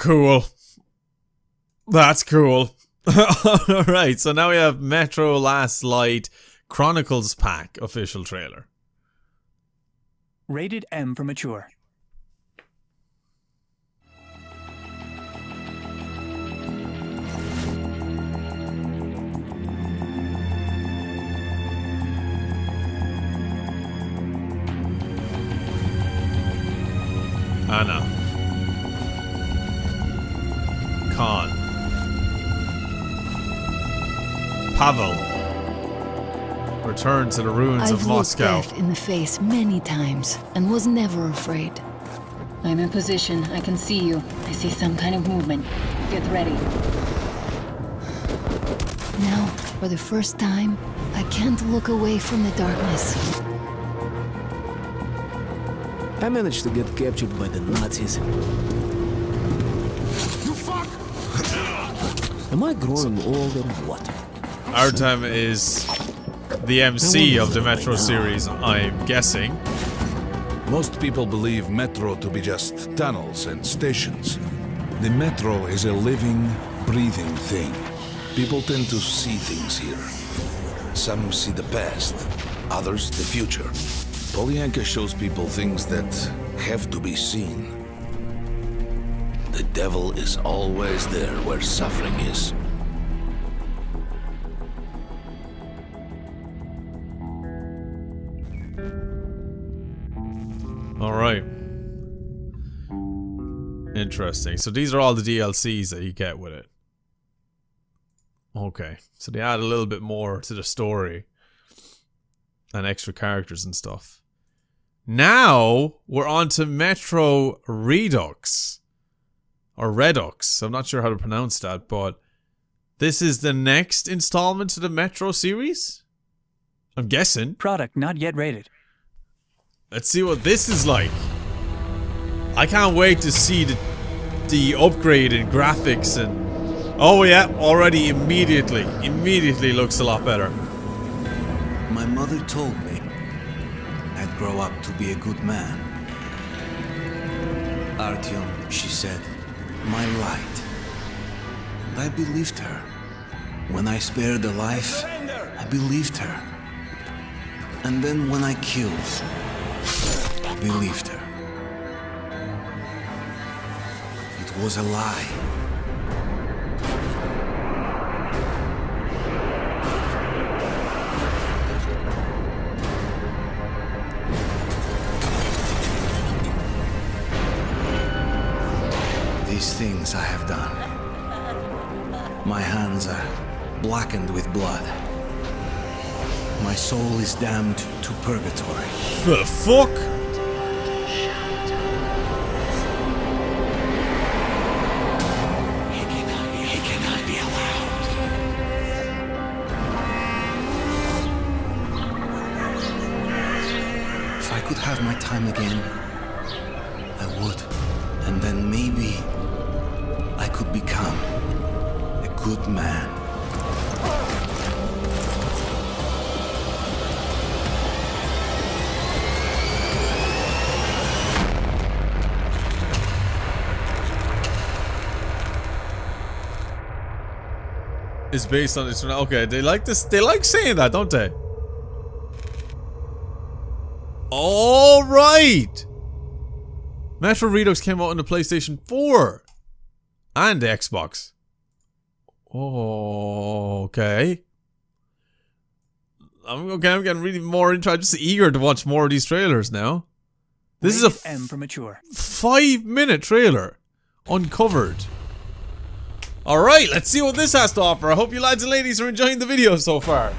Cool. That's cool. Alright, so now we have Metro Last Light Chronicles Pack official trailer. Rated M for mature. Anna. Khan. Pavel. Return to the ruins I've of Moscow. looked death in the face many times and was never afraid. I'm in position. I can see you. I see some kind of movement. Get ready. Now, for the first time, I can't look away from the darkness. I managed to get captured by the Nazis. Am I growing old or what? Artyom is the MC of the Metro series, I'm guessing. Most people believe Metro to be just tunnels and stations. The Metro is a living, breathing thing. People tend to see things here. Some see the past, others the future. Polyanka shows people things that have to be seen. The devil is always there where suffering is. Alright. Interesting. So these are all the DLCs that you get with it. Okay. So they add a little bit more to the story. And extra characters and stuff. Now we're on to Metro Redux. Or Redux. I'm not sure how to pronounce that, but this is the next installment to the Metro series? I'm guessing. Product not yet rated. Let's see what this is like. I can't wait to see the the upgrade in graphics and Oh yeah, already immediately, immediately looks a lot better. My mother told me I'd grow up to be a good man. Artyom, she said, my light. And I believed her. When I spared a life, I believed her. And then when I killed, I believed her. It was a lie. These things I have done. My hands are blackened with blood. My soul is damned to purgatory. The fuck? He cannot, he cannot be allowed. If I could have my time again, Is based on this. Okay, they like this. They like saying that, don't they? All right. Metro Redux came out on the PlayStation 4 and the Xbox. Oh, okay. I'm okay. I'm getting really more into. I'm just eager to watch more of these trailers now. This is a Rated for mature. five minute trailer, uncovered. All right, let's see what this has to offer. I hope you lads and ladies are enjoying the video so far.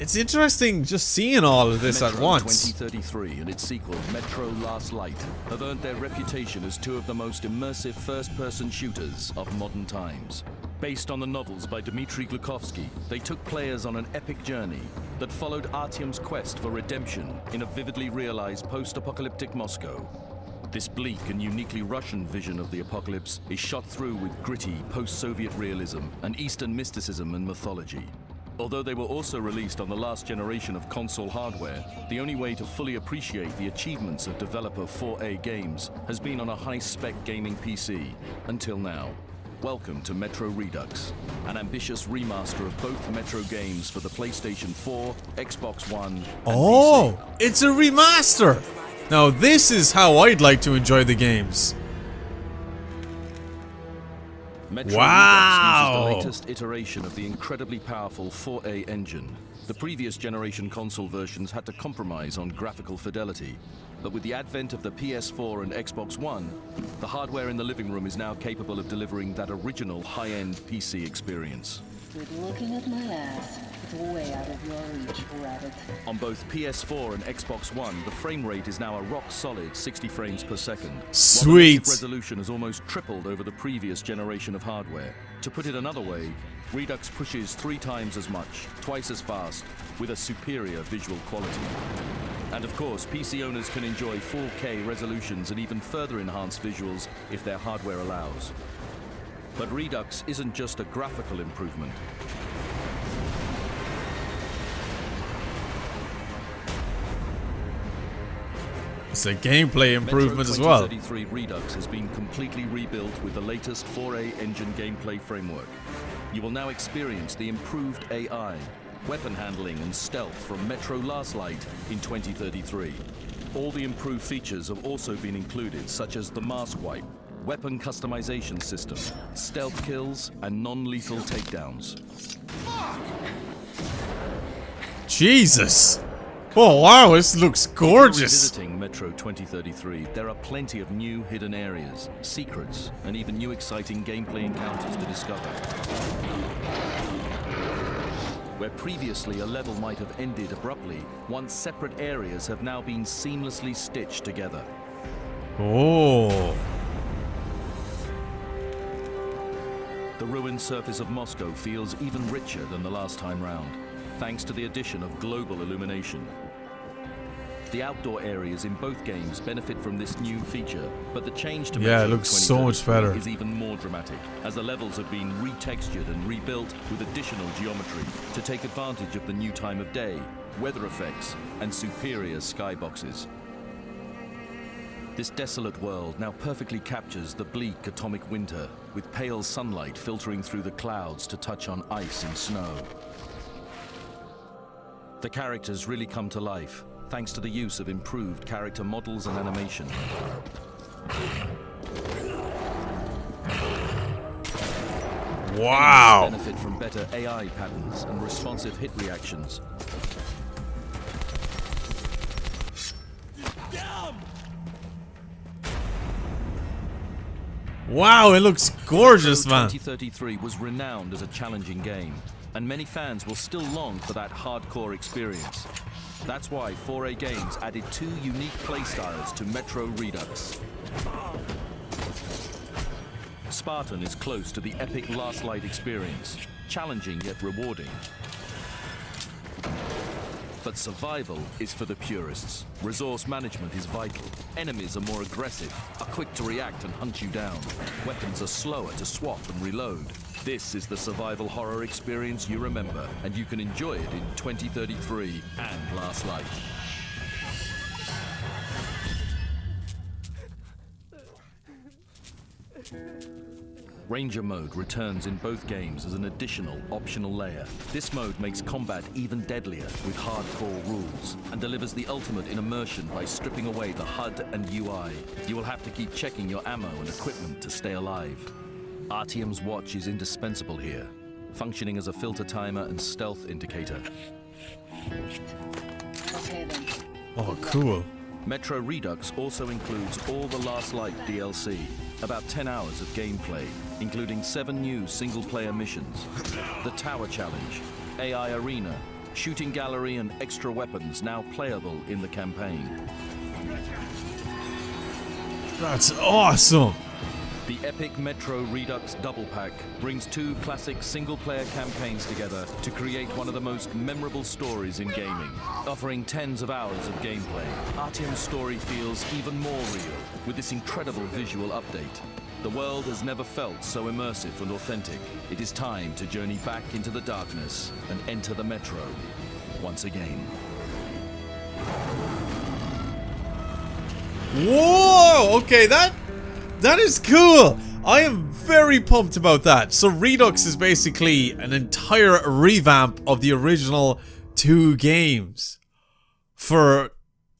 It's interesting just seeing all of this Metro at once. 2033 and its sequel, Metro Last Light, have earned their reputation as two of the most immersive first-person shooters of modern times. Based on the novels by Dmitry Glukhovsky, they took players on an epic journey that followed Artyom's quest for redemption in a vividly realized post-apocalyptic Moscow. This bleak and uniquely Russian vision of the apocalypse is shot through with gritty post-Soviet realism and Eastern mysticism and mythology. Although they were also released on the last generation of console hardware, the only way to fully appreciate the achievements of developer 4A Games has been on a high-spec gaming PC, until now. Welcome to Metro Redux, an ambitious remaster of both Metro games for the PlayStation 4, Xbox One, Oh, it's a remaster. Now this is how I'd like to enjoy the games. Metro Wow. Uses the latest iteration of the incredibly powerful 4A engine. The previous generation console versions had to compromise on graphical fidelity, but with the advent of the PS4 and Xbox One, the hardware in the living room is now capable of delivering that original high-end PC experience. Good looking at my ass. It's way out of your reach, rabbit. On both PS4 and Xbox One, the frame rate is now a rock-solid 60 frames per second. while the Sweet. resolution has almost tripled over the previous generation of hardware. To put it another way, Redux pushes three times as much, twice as fast, with a superior visual quality. And of course, PC owners can enjoy 4K resolutions and even further enhanced visuals if their hardware allows. But Redux isn't just a graphical improvement. It's a gameplay improvement as well. Metro 2033 Redux has been completely rebuilt with the latest 4A engine gameplay framework. You will now experience the improved AI, weapon handling and stealth from Metro Last Light in 2033. All the improved features have also been included, such as the mask wipe, weapon customization system, stealth kills, and non-lethal takedowns. Jesus. Oh wow, this looks gorgeous. Visiting Metro 2033, there are plenty of new hidden areas, secrets, and even new exciting gameplay encounters to discover. Where previously a level might have ended abruptly, once separate areas have now been seamlessly stitched together. Oh. The ruined surface of Moscow feels even richer than the last time round, thanks to the addition of global illumination. The outdoor areas in both games benefit from this new feature, but the change to Yeah, it looks so much 2033 better. is even more dramatic, as the levels have been retextured and rebuilt with additional geometry to take advantage of the new time of day, weather effects, and superior skyboxes. This desolate world now perfectly captures the bleak atomic winter, with pale sunlight filtering through the clouds to touch on ice and snow. The characters really come to life, thanks to the use of improved character models and animation. Wow. Benefit from better AI patterns and responsive hit reactions. Wow, it looks gorgeous, man. 2033 was renowned as a challenging game, and many fans will still long for that hardcore experience. That's why 4A Games added two unique playstyles to Metro Redux. Spartan is close to the epic Last Light experience, challenging yet rewarding. But survival is for the purists. Resource management is vital. Enemies are more aggressive, are quick to react and hunt you down. Weapons are slower to swap and reload. This is the survival horror experience you remember, and you can enjoy it in 2033 and Last Light. Ranger mode returns in both games as an additional optional layer. This mode makes combat even deadlier with hardcore rules and delivers the ultimate in immersion by stripping away the HUD and UI. You will have to keep checking your ammo and equipment to stay alive. Artyom's watch is indispensable here, functioning as a filter timer and stealth indicator. Okay then. Oh, cool. Metro Redux also includes all the Last Light DLC, about 10 hours of gameplay, including seven new single-player missions, the Tower Challenge, AI Arena, Shooting Gallery and extra weapons now playable in the campaign. That's awesome. The epic Metro Redux Double Pack brings two classic single-player campaigns together to create one of the most memorable stories in gaming. Offering tens of hours of gameplay, Artyom's story feels even more real with this incredible visual update. The world has never felt so immersive and authentic. It is time to journey back into the darkness and enter the Metro once again. Whoa! Okay, that that is cool. I am very pumped about that. So Redux is basically an entire revamp of the original two games for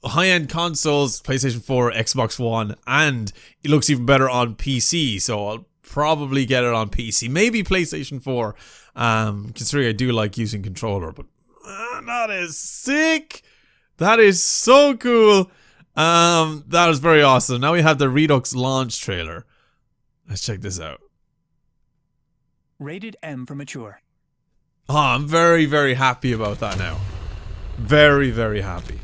high-end consoles, PlayStation 4, Xbox One, and it looks even better on PC. So I'll probably get it on PC, maybe PlayStation 4. Um, considering I do like using controller, but uh, that is sick. That is so cool. Um, that was very awesome. Now we have the Redux launch trailer. Let's check this out. Rated M for mature. Oh, I'm very, very happy about that now. Very, very happy.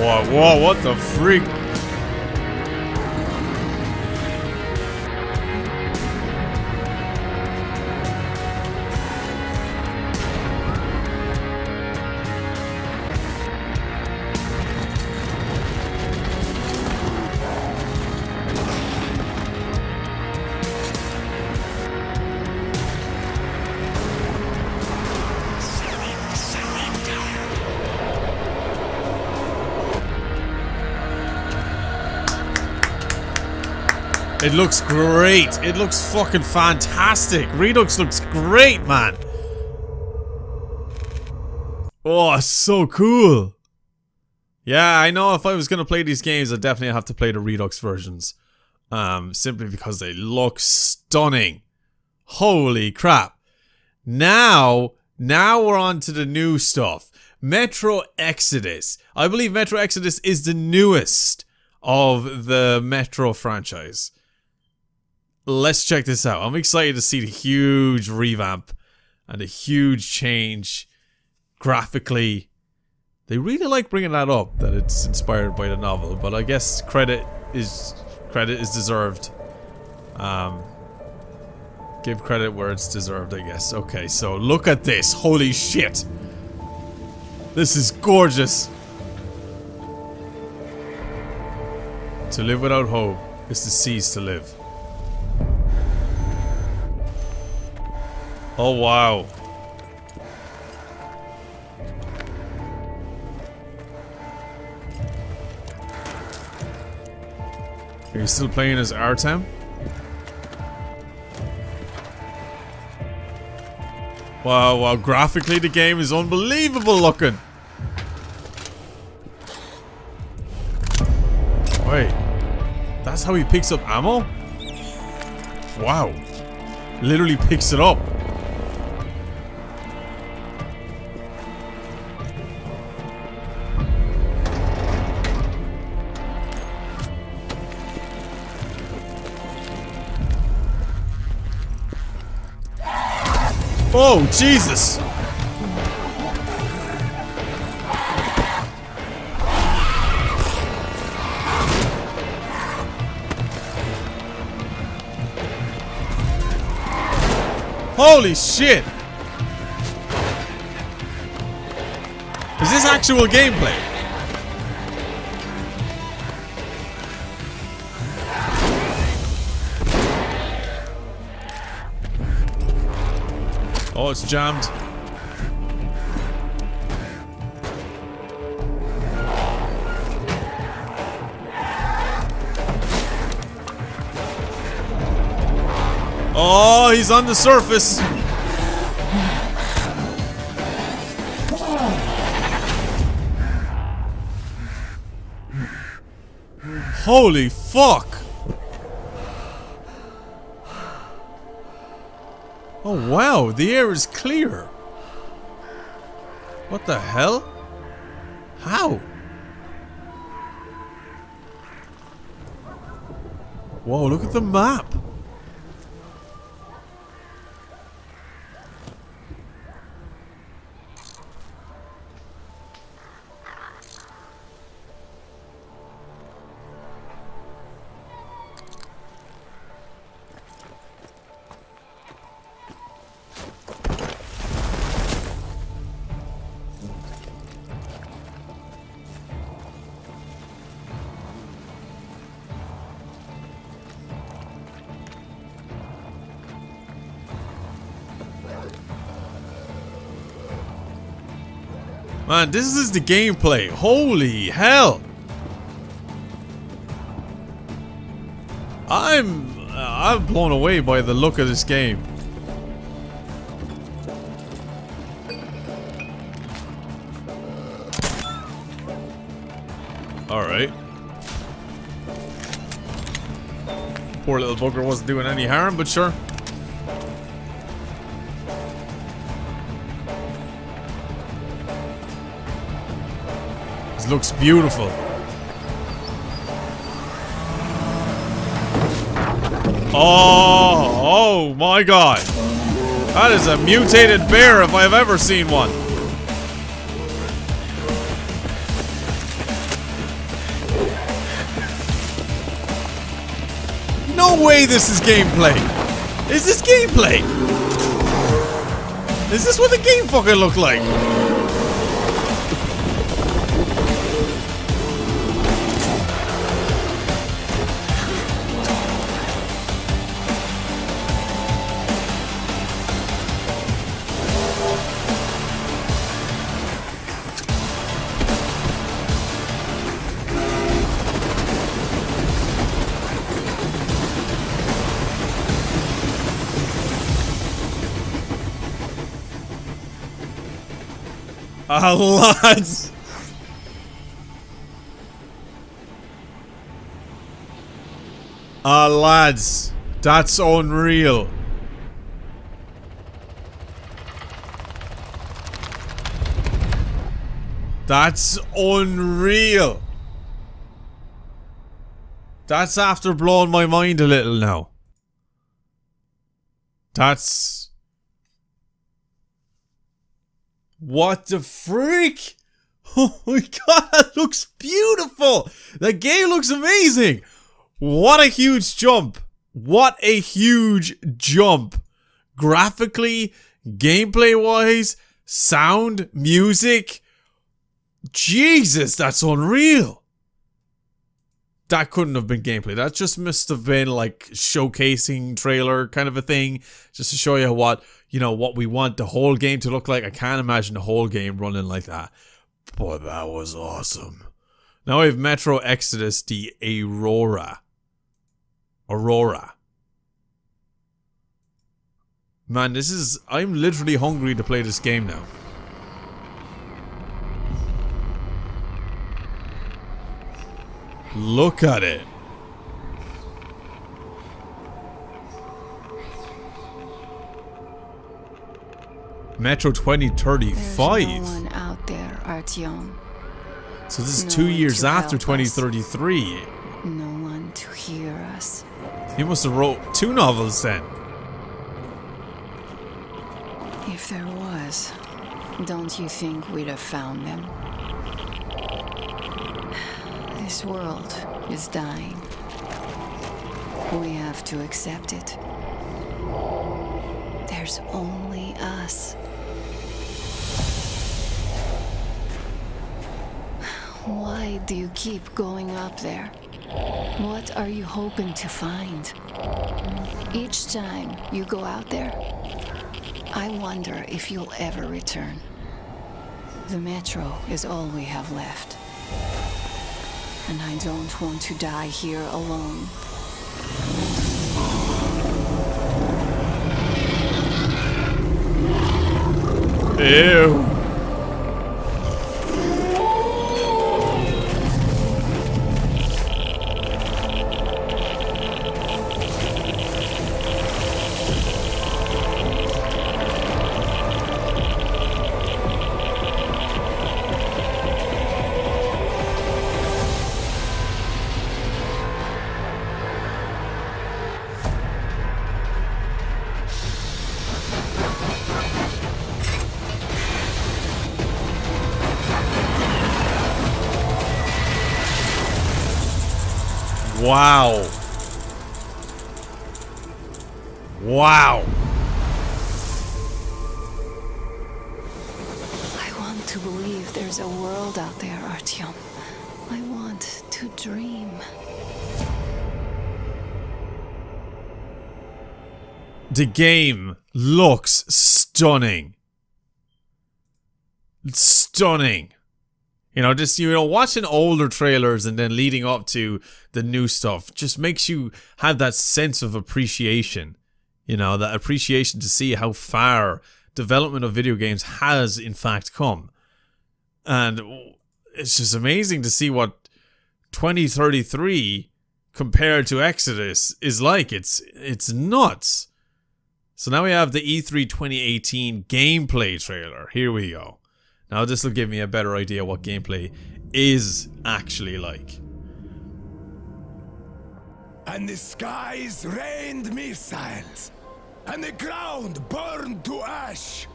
Whoa, whoa, what the freak? It looks great. It looks fucking fantastic. Redux looks great, man. Oh, so cool. Yeah, I know if I was going to play these games, I'd definitely have to play the Redux versions. Um, simply because they look stunning. Holy crap. Now, now we're on to the new stuff. Metro Exodus. I believe Metro Exodus is the newest of the Metro franchise. Let's check this out. I'm excited to see the huge revamp and a huge change graphically. They really like bringing that up that it's inspired by the novel, but I guess credit is credit is deserved. Um, give credit where it's deserved, I guess. Okay, so look at this. Holy shit. This is gorgeous. To live without hope is to cease to live. Oh wow. Are you still playing as Artyom? Wow, wow, graphically the game is unbelievable looking. Wait, that's how he picks up ammo? Wow, literally picks it up. Oh, Jesus! Holy shit! Is this actual gameplay? Oh, it's jammed. Oh, he's on the surface. Holy fuck. Oh wow, the air is clear. What the hell? How? Whoa, look at the map. Man, this is the gameplay. Holy hell. I'm uh, I'm blown away by the look of this game. All right. Poor little bugger wasn't doing any harm, but sure. Looks beautiful. Oh, oh my god. That is a mutated bear if I've ever seen one. No way this is gameplay. Is this gameplay? Is this what the game fucking look like? Ah, lads! Ah, lads. That's unreal. That's unreal. That's after blowing my mind a little now. That's... What the freak? Oh my god, that looks beautiful! The game looks amazing! What a huge jump! What a huge jump! Graphically, gameplay wise, sound, music. Jesus, that's unreal! That couldn't have been gameplay. That just must have been like showcasing trailer kind of a thing, just to show you what you know what we want the whole game to look like. I can't imagine the whole game running like that. Boy, that was awesome. Now we have Metro Exodus, the Aurora. Aurora. Man, this is... I'm literally hungry to play this game now. Look at it. Metro 2035. There's no out there, Artyom. So this is No two years after help us. 2033. No one to hear us. He must have wrote two novels then. If there was, don't you think we'd have found them? This world is dying. We have to accept it. There's only us. Why do you keep going up there? What are you hoping to find? Each time you go out there, I wonder if you'll ever return. The metro is all we have left. And I don't want to die here alone. Ew. The game looks stunning. Stunning. You know, just you know, watching older trailers and then leading up to the new stuff just makes you have that sense of appreciation. You know, that appreciation to see how far development of video games has in fact come. And it's just amazing to see what 2033 compared to Exodus is like. It's it's nuts. So now we have the E E3 2018 gameplay trailer. Here we go. Now this will give me a better idea what gameplay is actually like. And the skies rained missiles, and the ground burned to ash,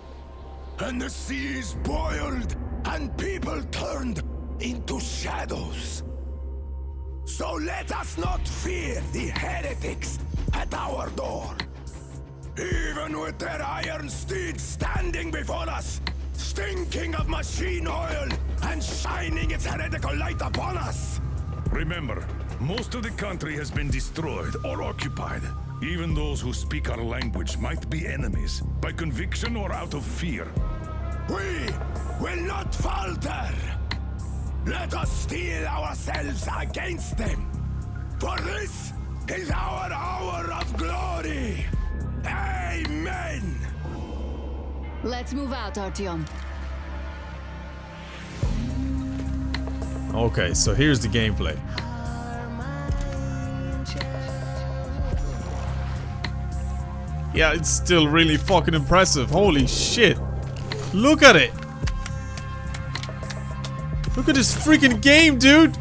and the seas boiled, and people turned into shadows. So let us not fear the heretics at our door. Even with their iron steeds standing before us, stinking of machine oil and shining its heretical light upon us. Remember, most of the country has been destroyed or occupied. Even those who speak our language might be enemies, by conviction or out of fear. We will not falter. Let us steel ourselves against them. For this is our hour of glory. Amen. Let's move out, Artyom. Okay, so here's the gameplay. Yeah, it's still really fucking impressive. Holy shit. Look at it. Look at this freaking game, dude.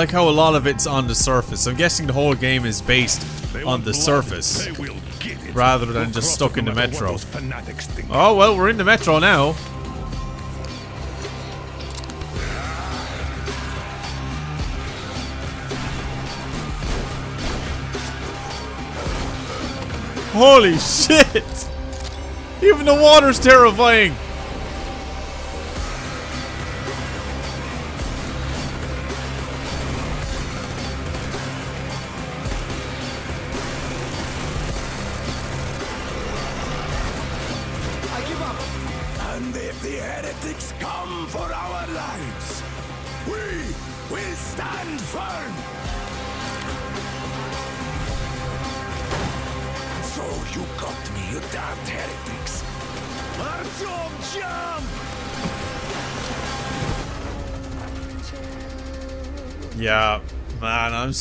Like how a lot of it's on the surface. I'm guessing the whole game is based on the surface rather than just stuck in the metro. Oh, well, we're in the metro now. Holy shit! Even the water's terrifying!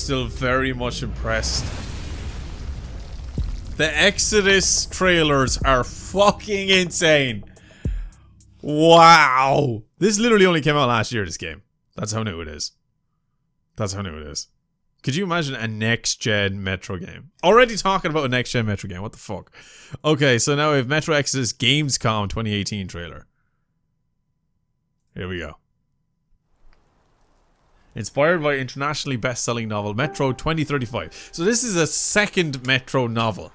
Still very much impressed. The Exodus trailers are fucking insane. Wow. This literally only came out last year, this game. That's how new it is. That's how new it is. Could you imagine a next gen Metro game? Already talking about a next gen Metro game. What the fuck? Okay, so now we have Metro Exodus Gamescom 2018 trailer. Here we go. Inspired by internationally best-selling novel Metro 2035. So this is a second Metro novel.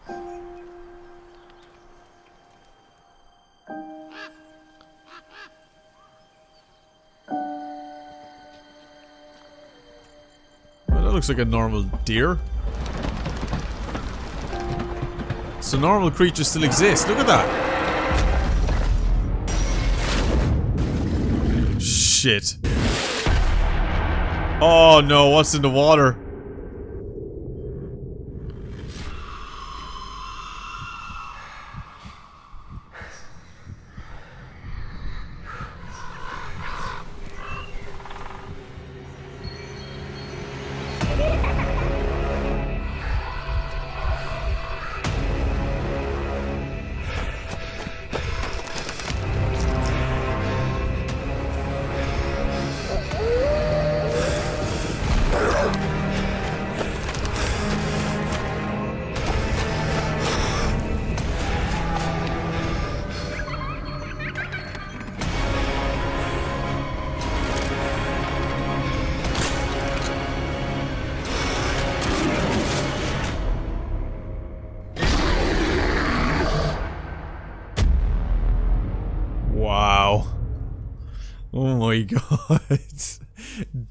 That looks like a normal deer. So normal creatures still exist. Look at that. Shit. Oh no, what's in the water?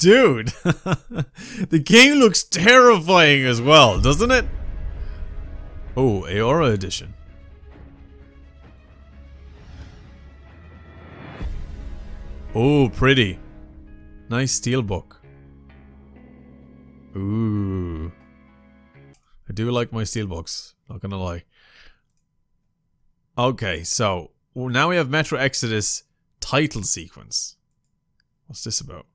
Dude. the game looks terrifying as well, doesn't it? Oh, Aurora edition. Oh, pretty. Nice steelbook. Ooh. I do like my steelbooks, not gonna lie. Okay, so now we have Metro Exodus title sequence. What's this about?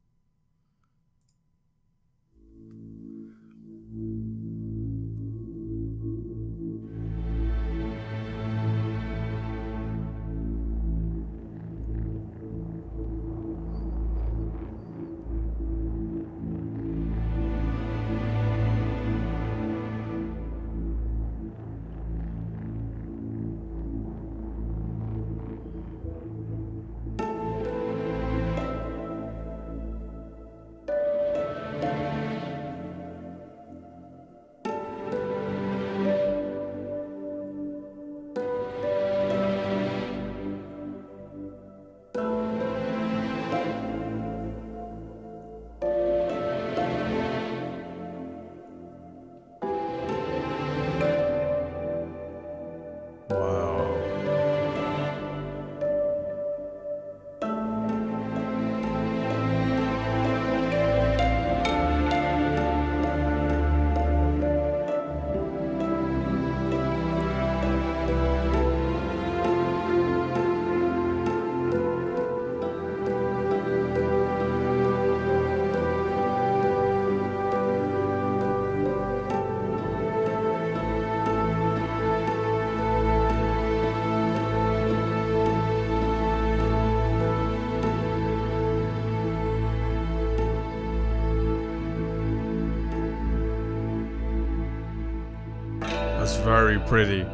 Pretty.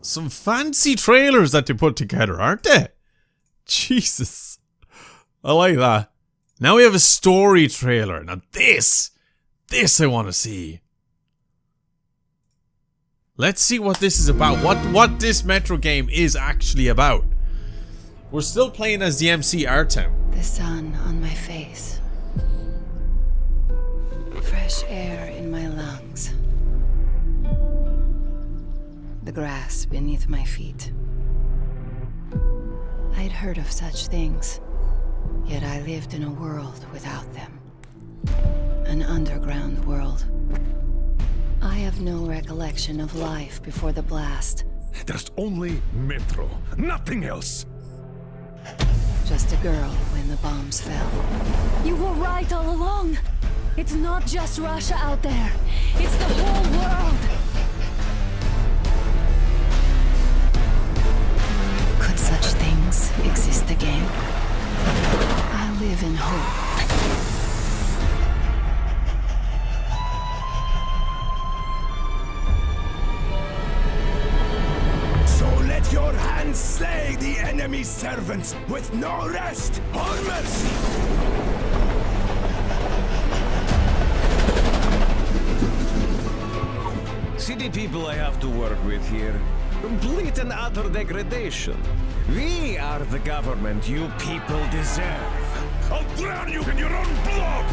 Some fancy trailers that they put together, aren't they? Jesus. I like that. Now we have a story trailer. Now this, this I want to see. Let's see what this is about. What what this Metro game is actually about. We're still playing as the MC Artyom. The sun on my face. Fresh air in my lungs. The grass beneath my feet. I'd heard of such things, yet I lived in a world without them. An underground world. I have no recollection of life before the blast. There's only Metro, nothing else. Just a girl when the bombs fell. You were right all along. It's not just Russia out there. It's the whole world. Could such things exist again? I live in hope. your hands slay the enemy's servants with no rest or mercy! The people I have to work with here. Complete and utter degradation. We are the government you people deserve. I'll drown you in your own blood!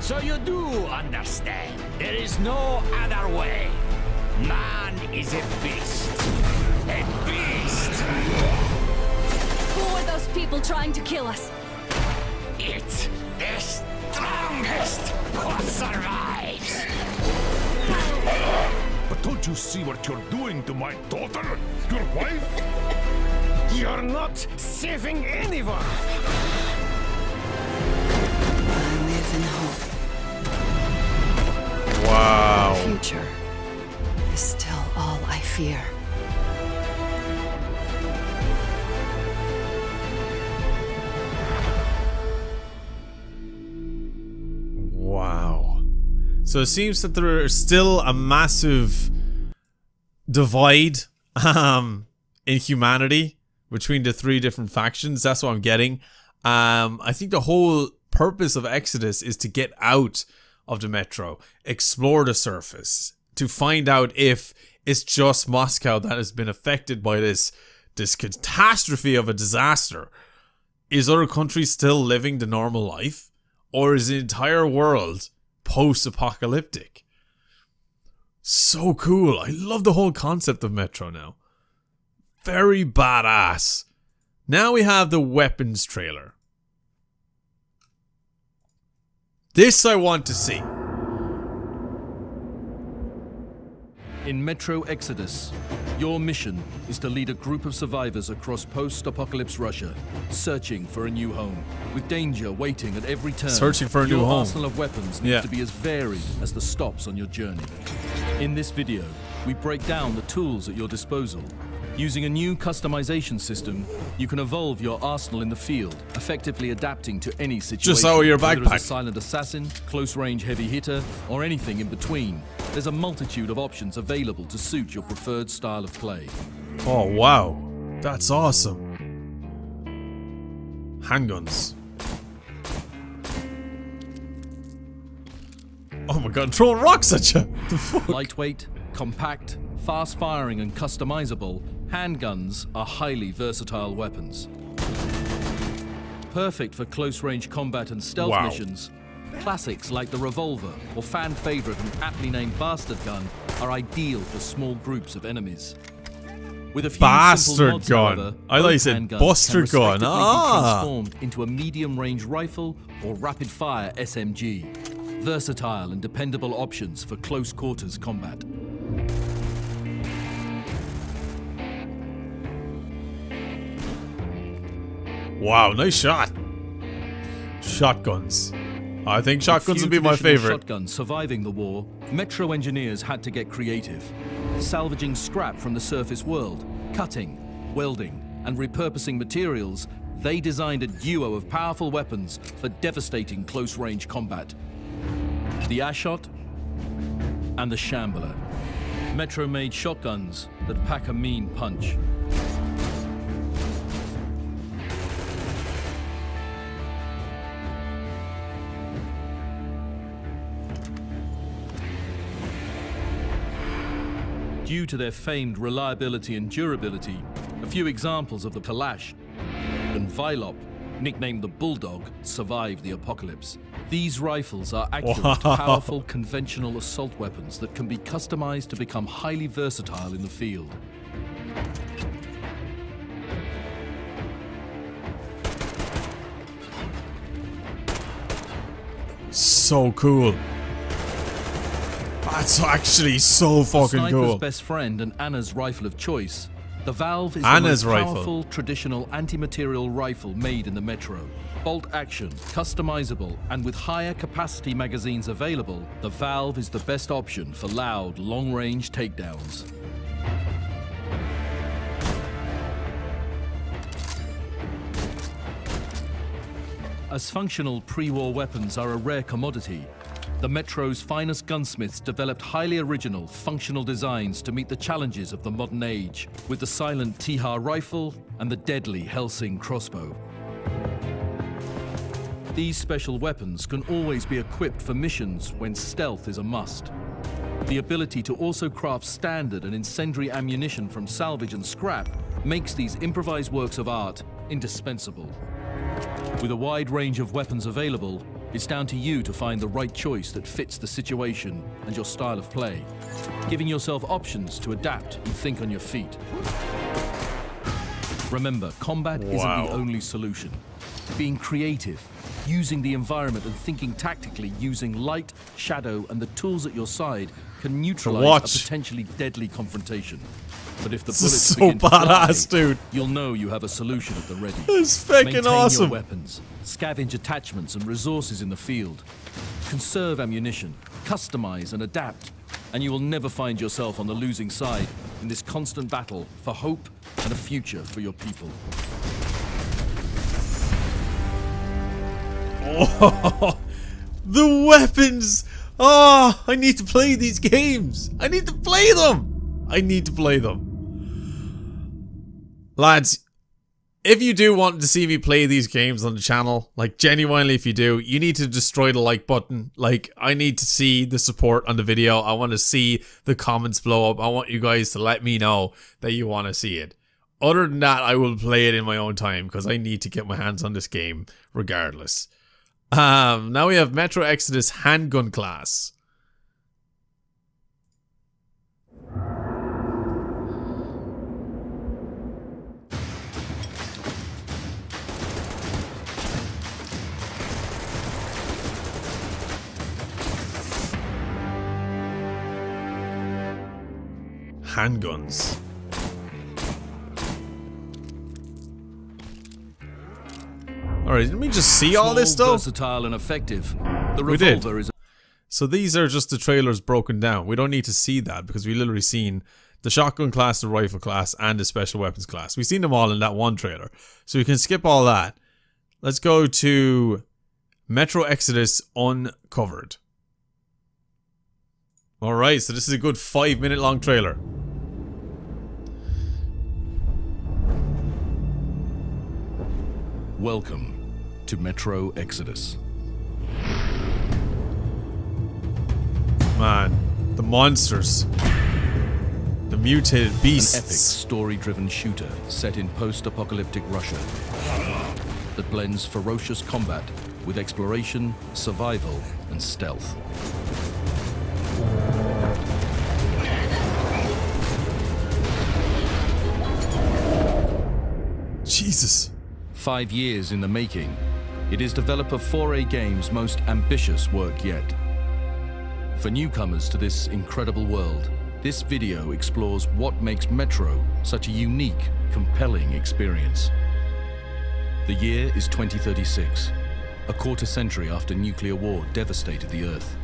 So you do understand. There is no other way. Man is a beast. A beast! Who are those people trying to kill us? It's strongest who survives. But don't you see what you're doing to my daughter? Your wife? You're not saving anyone. I live in hope. Wow. The future is still all I fear. So it seems that there is still a massive divide um, in humanity between the three different factions. That's what I'm getting. Um, I think the whole purpose of Exodus is to get out of the metro, explore the surface, to find out if it's just Moscow that has been affected by this this catastrophe of a disaster. Is other countries still living the normal life? Or is the entire world post-apocalyptic? So cool. I love the whole concept of Metro now. Very badass. Now we have the weapons trailer. This I want to see. In Metro Exodus, your mission is to lead a group of survivors across post-apocalypse Russia, searching for a new home. With danger waiting at every turn, Searching for a new home, arsenal of weapons needs Yeah. to be as varied as the stops on your journey. In this video, we break down the tools at your disposal. Using a new customization system, you can evolve your arsenal in the field, effectively adapting to any situation. Just of your whether as a silent assassin, close-range heavy hitter, or anything in between. There's a multitude of options available to suit your preferred style of play. Oh wow. That's awesome. Handguns. Oh my god, I'm throwing rocks at you. The fuck? Lightweight, compact, fast firing, and customizable, handguns are highly versatile weapons. Perfect for close range combat and stealth Wow. missions, classics like the revolver or fan favorite and aptly named bastard gun are ideal for small groups of enemies. With a few Bastard mods, gun. however, I thought you said buster gun. Ah. transformed into a medium-range rifle or rapid-fire SMG. Versatile and dependable options for close quarters combat. Wow, nice shot. Shotguns. I think shotguns would be my favorite. Shotguns surviving the war, Metro engineers had to get creative, salvaging scrap from the surface world, cutting, welding, and repurposing materials. They designed a duo of powerful weapons for devastating close-range combat: the Ashot and the Shambler. Metro made shotguns that pack a mean punch. Due to their famed reliability and durability, a few examples of the Kalash and Vyhlop, nicknamed the Bulldog, survived the apocalypse. These rifles are accurate, Wow. powerful conventional assault weapons that can be customized to become highly versatile in the field. So cool. That's actually so fucking Sniper's cool. best friend and Anna's rifle of choice. The Valve is Anna's the most rifle. powerful traditional anti-material rifle made in the Metro. Bolt action, customizable, and with higher capacity magazines available, the Valve is the best option for loud, long-range takedowns. As functional pre-war weapons are a rare commodity, The Metro's finest gunsmiths developed highly original, functional designs to meet the challenges of the modern age, with the silent Tikhar rifle and the deadly Helsing crossbow. These special weapons can always be equipped for missions when stealth is a must. The ability to also craft standard and incendiary ammunition from salvage and scrap makes these improvised works of art indispensable. With a wide range of weapons available, it's down to you to find the right choice that fits the situation and your style of play, giving yourself options to adapt and think on your feet. Remember, combat isn't the only solution. Being creative, using the environment and thinking tactically using light, shadow, and the tools at your side can neutralize a potentially deadly confrontation. But if the This bullets is so begin to fly, badass, dude. You'll know you have a solution at the ready. This is fucking Maintain awesome. Your weapons, scavenge attachments and resources in the field, conserve ammunition, customize and adapt, and you will never find yourself on the losing side in this constant battle for hope and a future for your people. Oh, the weapons! Oh, I need to play these games. I need to play them. I need to play them. Lads, if you do want to see me play these games on the channel, like genuinely if you do, you need to destroy the like button. Like, I need to see the support on the video. I want to see the comments blow up. I want you guys to let me know that you want to see it. Other than that, I will play it in my own time because I need to get my hands on this game regardless. Um, now we have Metro Exodus handgun class. Handguns. Alright, didn't we just see all this Small, stuff? versatile and effective. The We did. revolver is So these are just the trailers broken down. We don't need to see that because we literally seen the shotgun class, the rifle class, and the special weapons class. We've seen them all in that one trailer. So we can skip all that. Let's go to Metro Exodus Uncovered. Alright, so this is a good five minute long trailer. Welcome to Metro Exodus. Man, the monsters. The mutated beasts. An epic story-driven shooter set in post-apocalyptic Russia that blends ferocious combat with exploration, survival, and stealth. Jesus. Five years in the making, it is developer 4A Games' most ambitious work yet. For newcomers to this incredible world, this video explores what makes Metro such a unique, compelling experience. The year is 2036, a quarter century after nuclear war devastated the Earth.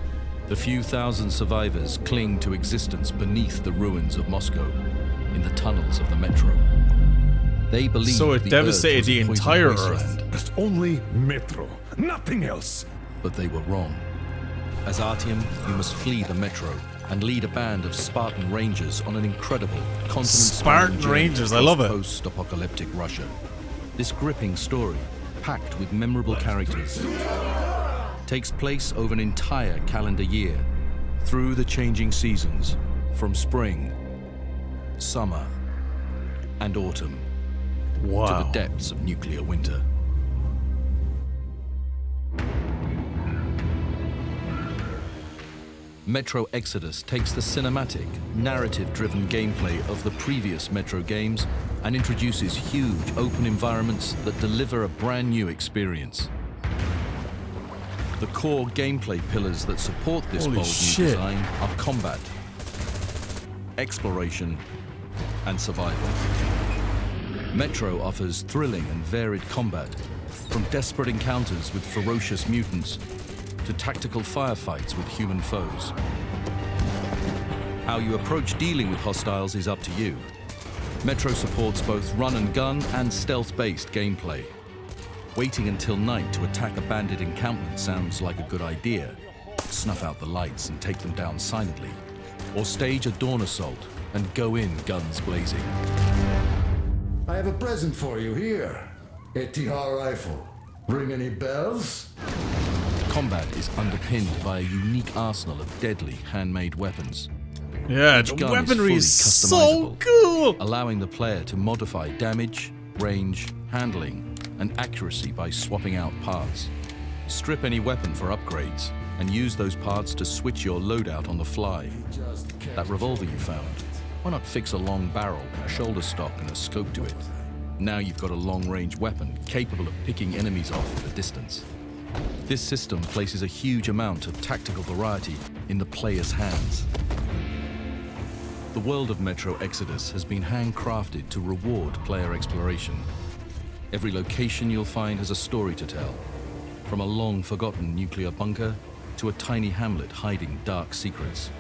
The few thousand survivors cling to existence beneath the ruins of Moscow, in the tunnels of the Metro. They believe So it the devastated was the entire wasteland. Earth. It's only Metro, nothing else. But they were wrong. As Artyom, you must flee the Metro and lead a band of Spartan Rangers on an incredible continent Spartan Rangers, I love it. Post-apocalyptic Russia. This gripping story, packed with memorable characters, takes place over an entire calendar year, through the changing seasons, from spring, summer, and autumn, to the depths of nuclear winter. Metro Exodus takes the cinematic, narrative-driven gameplay of the previous Metro games and introduces huge open environments that deliver a brand new experience. The core gameplay pillars that support this Holy bold new design are combat, exploration, and survival. Metro offers thrilling and varied combat, from desperate encounters with ferocious mutants to tactical firefights with human foes. How you approach dealing with hostiles is up to you. Metro supports both run and gun and stealth-based gameplay. Waiting until night to attack a bandit encampment sounds like a good idea. snuff out the lights and take them down silently, or stage a dawn assault and go in guns blazing. I have a present for you here. A TR rifle. Ring any bells? Combat is underpinned by a unique arsenal of deadly handmade weapons. Yeah, Each the gun weaponry is, is fully so customizable, cool. allowing the player to modify damage, range, handling, and accuracy by swapping out parts. Strip any weapon for upgrades, and use those parts to switch your loadout on the fly. That revolver you found, why not fix a long barrel, a shoulder stock, and a scope to it? Now you've got a long-range weapon capable of picking enemies off at a distance. This system places a huge amount of tactical variety in the player's hands. The world of Metro Exodus has been handcrafted to reward player exploration. Every location you'll find has a story to tell, from a long-forgotten nuclear bunker to a tiny hamlet hiding dark secrets,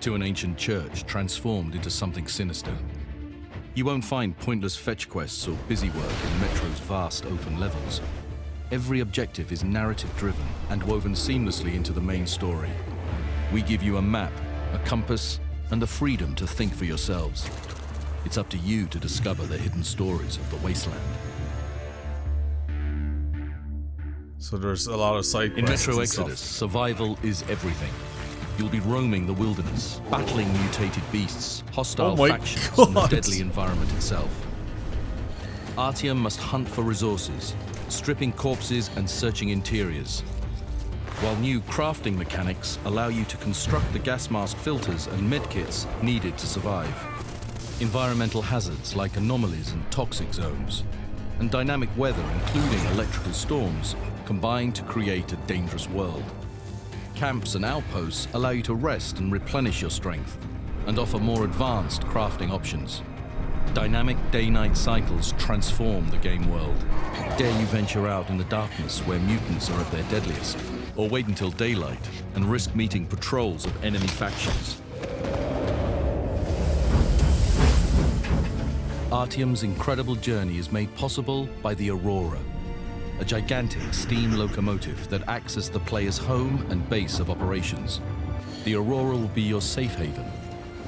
to an ancient church transformed into something sinister. You won't find pointless fetch quests or busy work in Metro's vast open levels. Every objective is narrative-driven and woven seamlessly into the main story. We give you a map, a compass, and the freedom to think for yourselves. It's up to you to discover the hidden stories of the wasteland. So there's a lot of side quests In Metro stuff. Exodus, survival is everything. You'll be roaming the wilderness, battling mutated beasts, hostile Oh factions, and the deadly environment itself. Artyom must hunt for resources, stripping corpses and searching interiors. While new crafting mechanics allow you to construct the gas mask filters and medkits needed to survive. Environmental hazards like anomalies and toxic zones, and dynamic weather including electrical storms combine to create a dangerous world. Camps and outposts allow you to rest and replenish your strength, and offer more advanced crafting options. Dynamic day-night cycles transform the game world. Dare you venture out in the darkness where mutants are at their deadliest, or wait until daylight and risk meeting patrols of enemy factions. Artyom's incredible journey is made possible by the Aurora, a gigantic steam locomotive that acts as the player's home and base of operations. The Aurora will be your safe haven,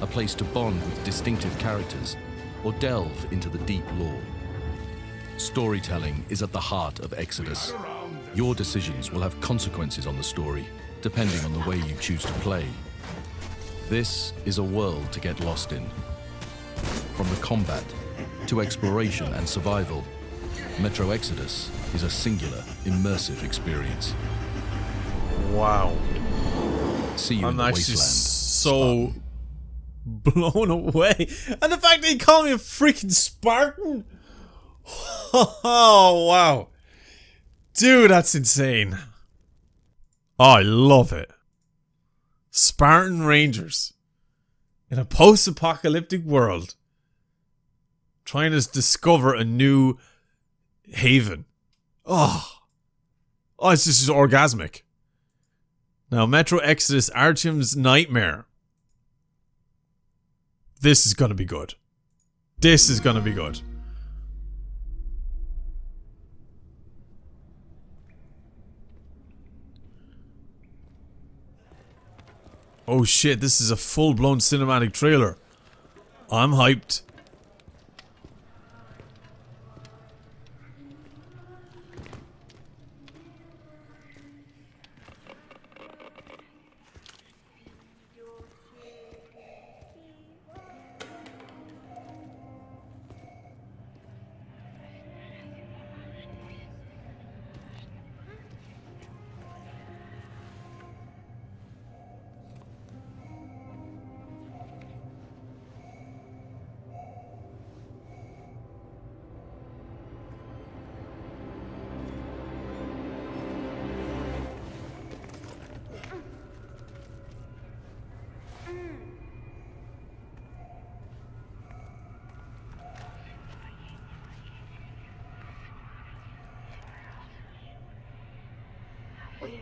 a place to bond with distinctive characters or delve into the deep lore. Storytelling is at the heart of Exodus. Your decisions will have consequences on the story, depending on the way you choose to play. This is a world to get lost in. From the combat to exploration and survival, Metro Exodus is a singular, immersive experience. Wow. See you I'm in the actually wasteland. so blown away. And the fact that he called me a freaking Spartan. Oh, wow. Dude, that's insane. Oh, I love it. Spartan Rangers. In a post apocalyptic world. Trying to discover a new haven. Oh. Oh, it's just orgasmic. Now, Metro Exodus Artyom's Nightmare. This is gonna be good. This is gonna be good. Oh shit, this is a full blown cinematic trailer. I'm hyped.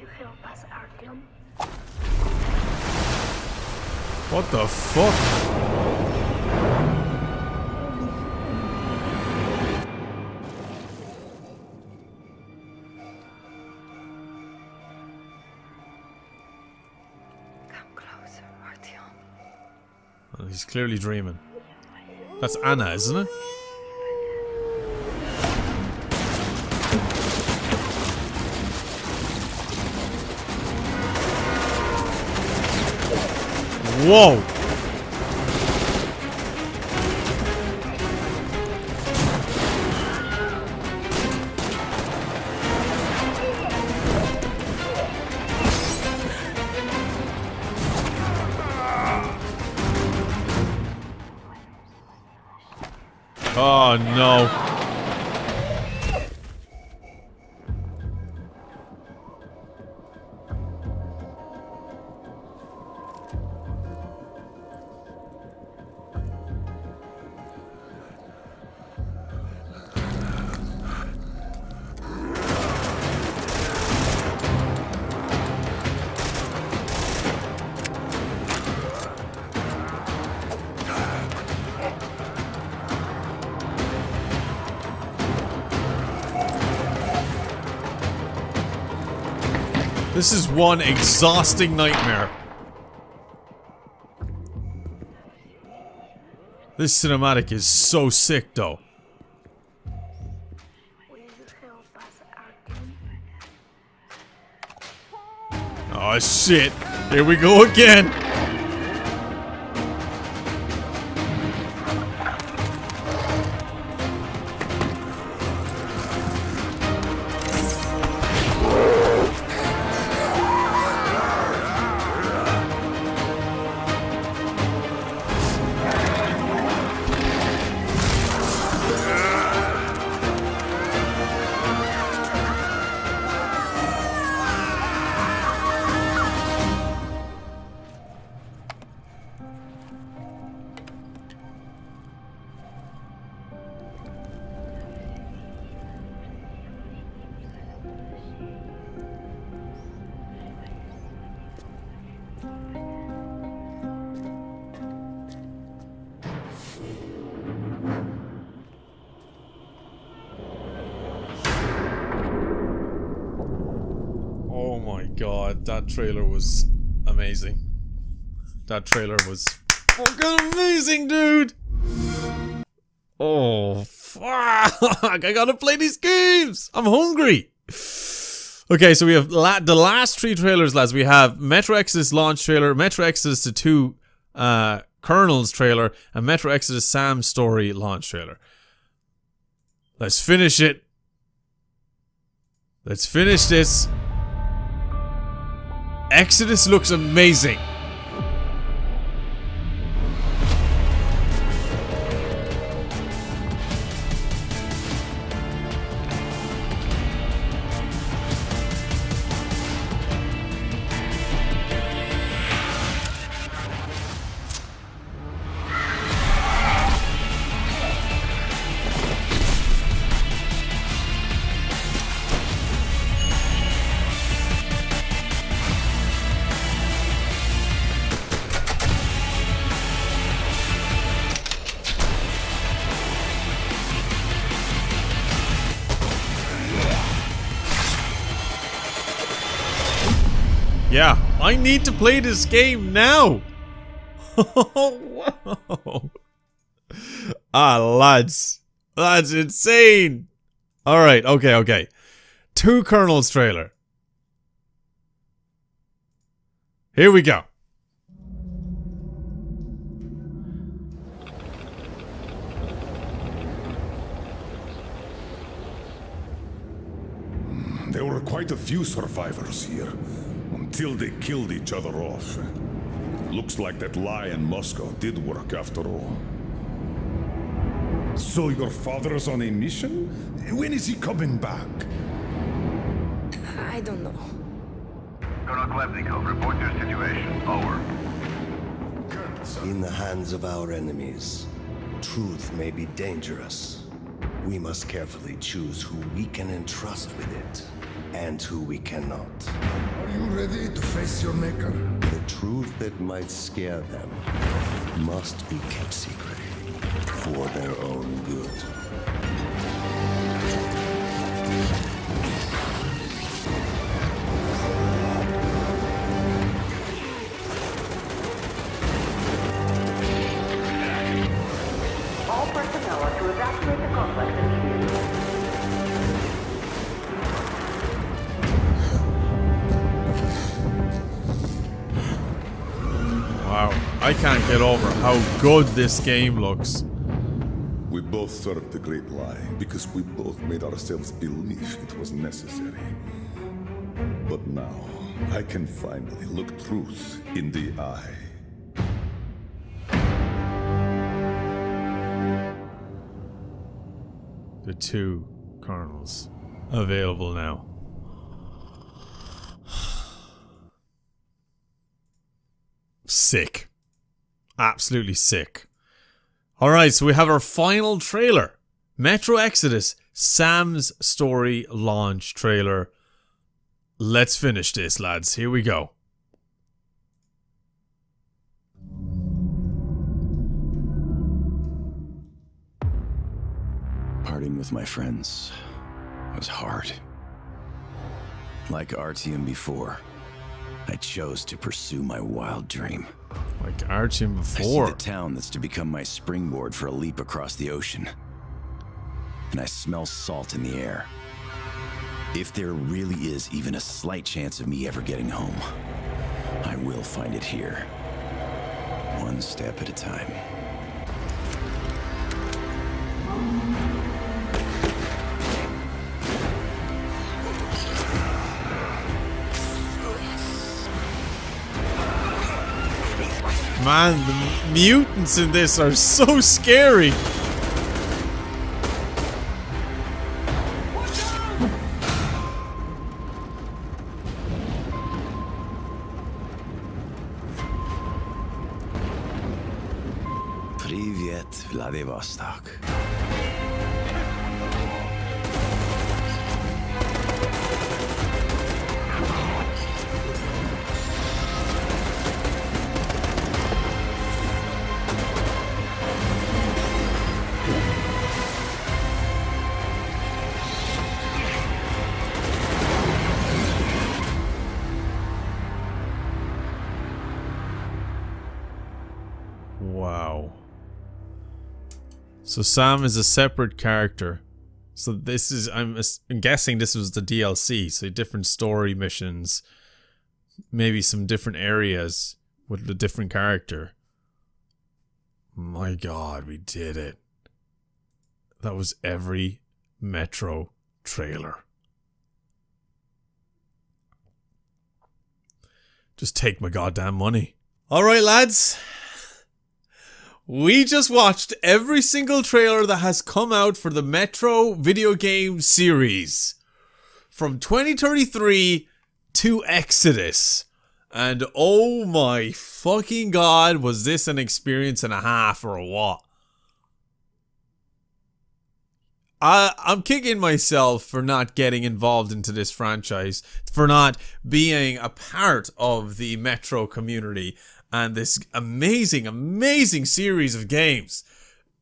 you help us, Artyom? What the fuck? He's clearly dreaming. That's Anna, isn't it? Whoa! This is one exhausting nightmare. This cinematic is so sick though. Oh shit. Here we go again. That trailer was fucking amazing, dude! Oh, fuck! I gotta play these games! I'm hungry! Okay, so we have la the last three trailers, lads. We have Metro Exodus launch trailer, Metro Exodus to 2 uh, Colonel's trailer, and Metro Exodus Sam's story launch trailer. Let's finish it. Let's finish this. Exodus looks amazing. Need to play this game now. wow. Ah, lads. That's insane. Alright, okay, okay. Two Colonels trailer. Here we go. There were quite a few survivors here, until they killed each other off. Looks like that lie in Moscow did work after all. So your father's on a mission? When is he coming back? I don't know. Colonel Khlebnikov, report your situation. Over. In the hands of our enemies, truth may be dangerous. We must carefully choose who we can entrust with it, and who we cannot. Are you ready to face your maker? The truth that might scare them must be kept secret, for their own I can't get over how good this game looks. We both served the great lie because we both made ourselves believe it was necessary. But now, I can finally look truth in the eye. The two Colonels available now. Sick. Absolutely sick. Alright, so we have our final trailer. Metro Exodus, Sam's Story launch trailer. Let's finish this, lads. Here we go. Parting with my friends was hard. Like Artyom before, I chose to pursue my wild dream. Like Artyom I see before. the town that's to become my springboard for a leap across the ocean. And I smell salt in the air. If there really is even a slight chance of me ever getting home, I will find it here. One step at a time. Man, the mutants in this are so scary. So Sam is a separate character. So this is I'm, I'm guessing this was the DLC, so different story missions, maybe some different areas with a different character. My god, we did it. That was every Metro trailer. Just take my goddamn money. All right, lads. We just watched every single trailer that has come out for the Metro video game series from 2033 to Exodus. And oh my fucking god, was this an experience and a half or what? I, I'm kicking myself for not getting involved into this franchise, for not being a part of the Metro community and this amazing, amazing series of games.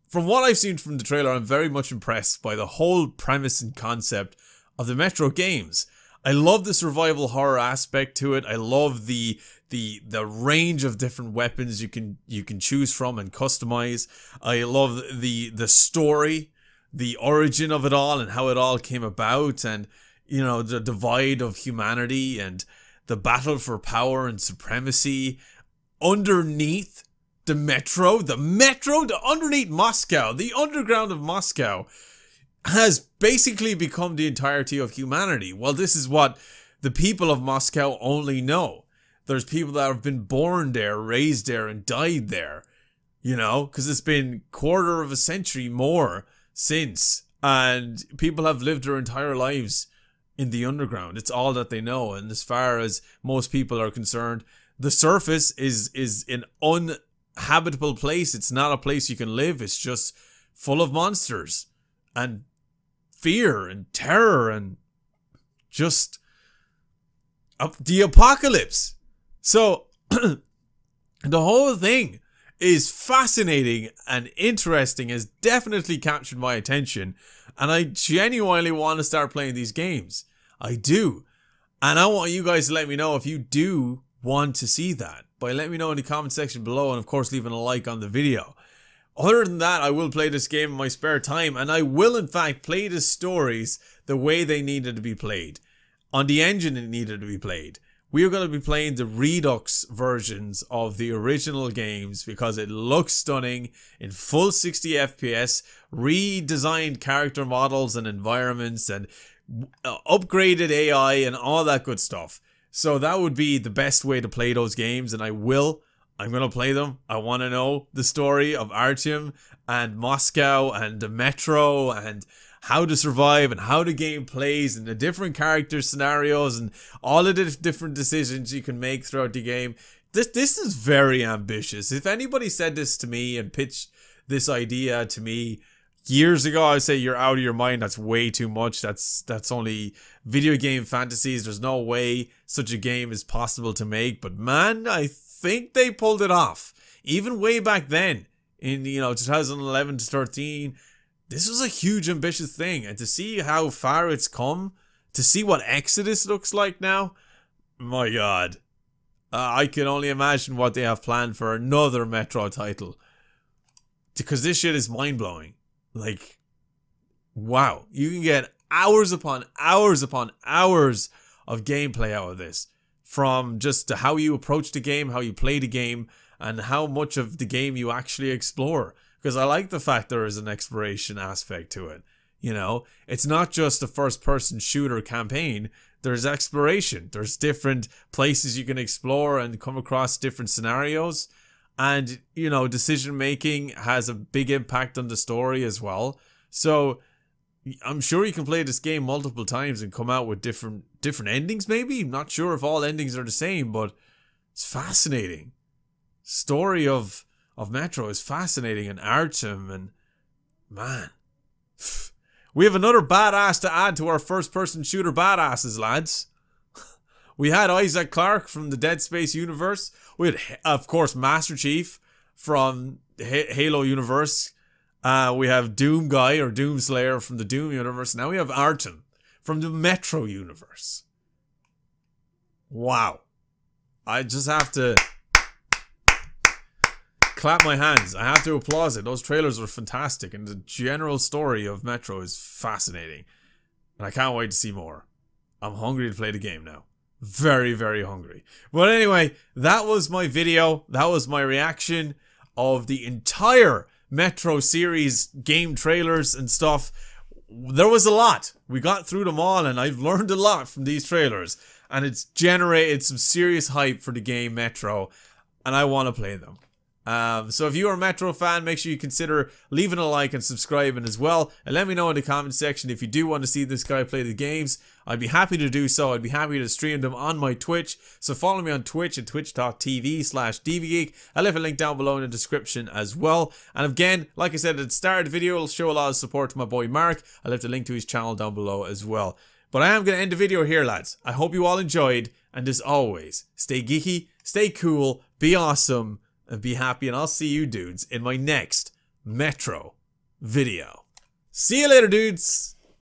From what I've seen from the trailer, I'm very much impressed by the whole premise and concept of the Metro games. I love the survival horror aspect to it. I love the the the range of different weapons you can you can choose from and customize. I love the the story, the origin of it all and how it all came about and you know the divide of humanity and the battle for power and supremacy underneath the metro, the metro, the underneath Moscow, the underground of Moscow has basically become the entirety of humanity. Well, this is what the people of Moscow only know. There's people that have been born there, raised there, and died there. You know, because it's been quarter of a century more since, and people have lived their entire lives in the underground. It's all that they know, and as far as most people are concerned, the surface is is an uninhabitable place. It's not a place you can live. It's just full of monsters and fear and terror and just the apocalypse. So the whole thing is fascinating and interesting has definitely captured my attention and I genuinely want to start playing these games. I do. And I want you guys to let me know if you do want to see that by letting me know in the comment section below and of course leaving a like on the video. Other than that, I will play this game in my spare time and I will in fact play the stories the way they needed to be played. On the engine it needed to be played. we are going to be playing the Redux versions of the original games because it looks stunning in full 60 FPS, redesigned character models and environments, and uh, upgraded AI and all that good stuff. So that would be the best way to play those games, and I will. I'm to play them. I want to know the story of Artyom and Moscow and the Metro and how to survive and how the game plays and the different character scenarios and all of the different decisions you can make throughout the game. This this is very ambitious. If anybody said this to me and pitched this idea to me years ago, I'd say you're out of your mind. That's way too much. That's that's only video game fantasies. There's no way such a game is possible to make. But man, I think they pulled it off. Even way back then, in you know 2011 to 13, this was a huge ambitious thing and to see how far it's come to see what exodus looks like now my god uh, i can only imagine what they have planned for another metro title because this shit is mind-blowing like wow you can get hours upon hours upon hours of gameplay out of this from just how you approach the game how you play the game and how much of the game you actually explore because I like the fact there is an exploration aspect to it. You know, it's not just a first person shooter campaign. There's exploration. There's different places you can explore and come across different scenarios. And, you know, decision making has a big impact on the story as well. So I'm sure you can play this game multiple times and come out with different different endings maybe. I'm not sure if all endings are the same, but it's fascinating. Story of of Metro is fascinating and Artyom and man. We have another badass to add to our first person shooter badasses, lads. We had Isaac Clarke from the Dead Space universe. We had, of course, Master Chief from Halo universe. Uh, we have Doom Guy or Doom Slayer from the Doom universe. Now we have Artyom from the Metro universe. Wow. I just have to clap my hands. I have to applaud it. Those trailers are fantastic, and the general story of Metro is fascinating. And I can't wait to see more. I'm hungry to play the game now. Very, very hungry. But anyway, that was my video. That was my reaction of the entire Metro series game trailers and stuff. There was a lot. We got through them all, and I've learned a lot from these trailers. And it's generated some serious hype for the game Metro, and I want to play them. Um, so if you're a Metro fan, make sure you consider leaving a like and subscribing as well. And let me know in the comment section if you do want to see this guy play the games. I'd be happy to do so. I'd be happy to stream them on my Twitch. So follow me on Twitch at twitch.tv slash dbgeek. I'll leave a link down below in the description as well. And again, like I said at the start of the video, I'll show a lot of support to my boy Marc. I'll leave the link to his channel down below as well. But I am going to end the video here, lads. I hope you all enjoyed. And as always, stay geeky, stay cool, be awesome, and be happy and I'll see you dudes in my next Metro video. See you later dudes!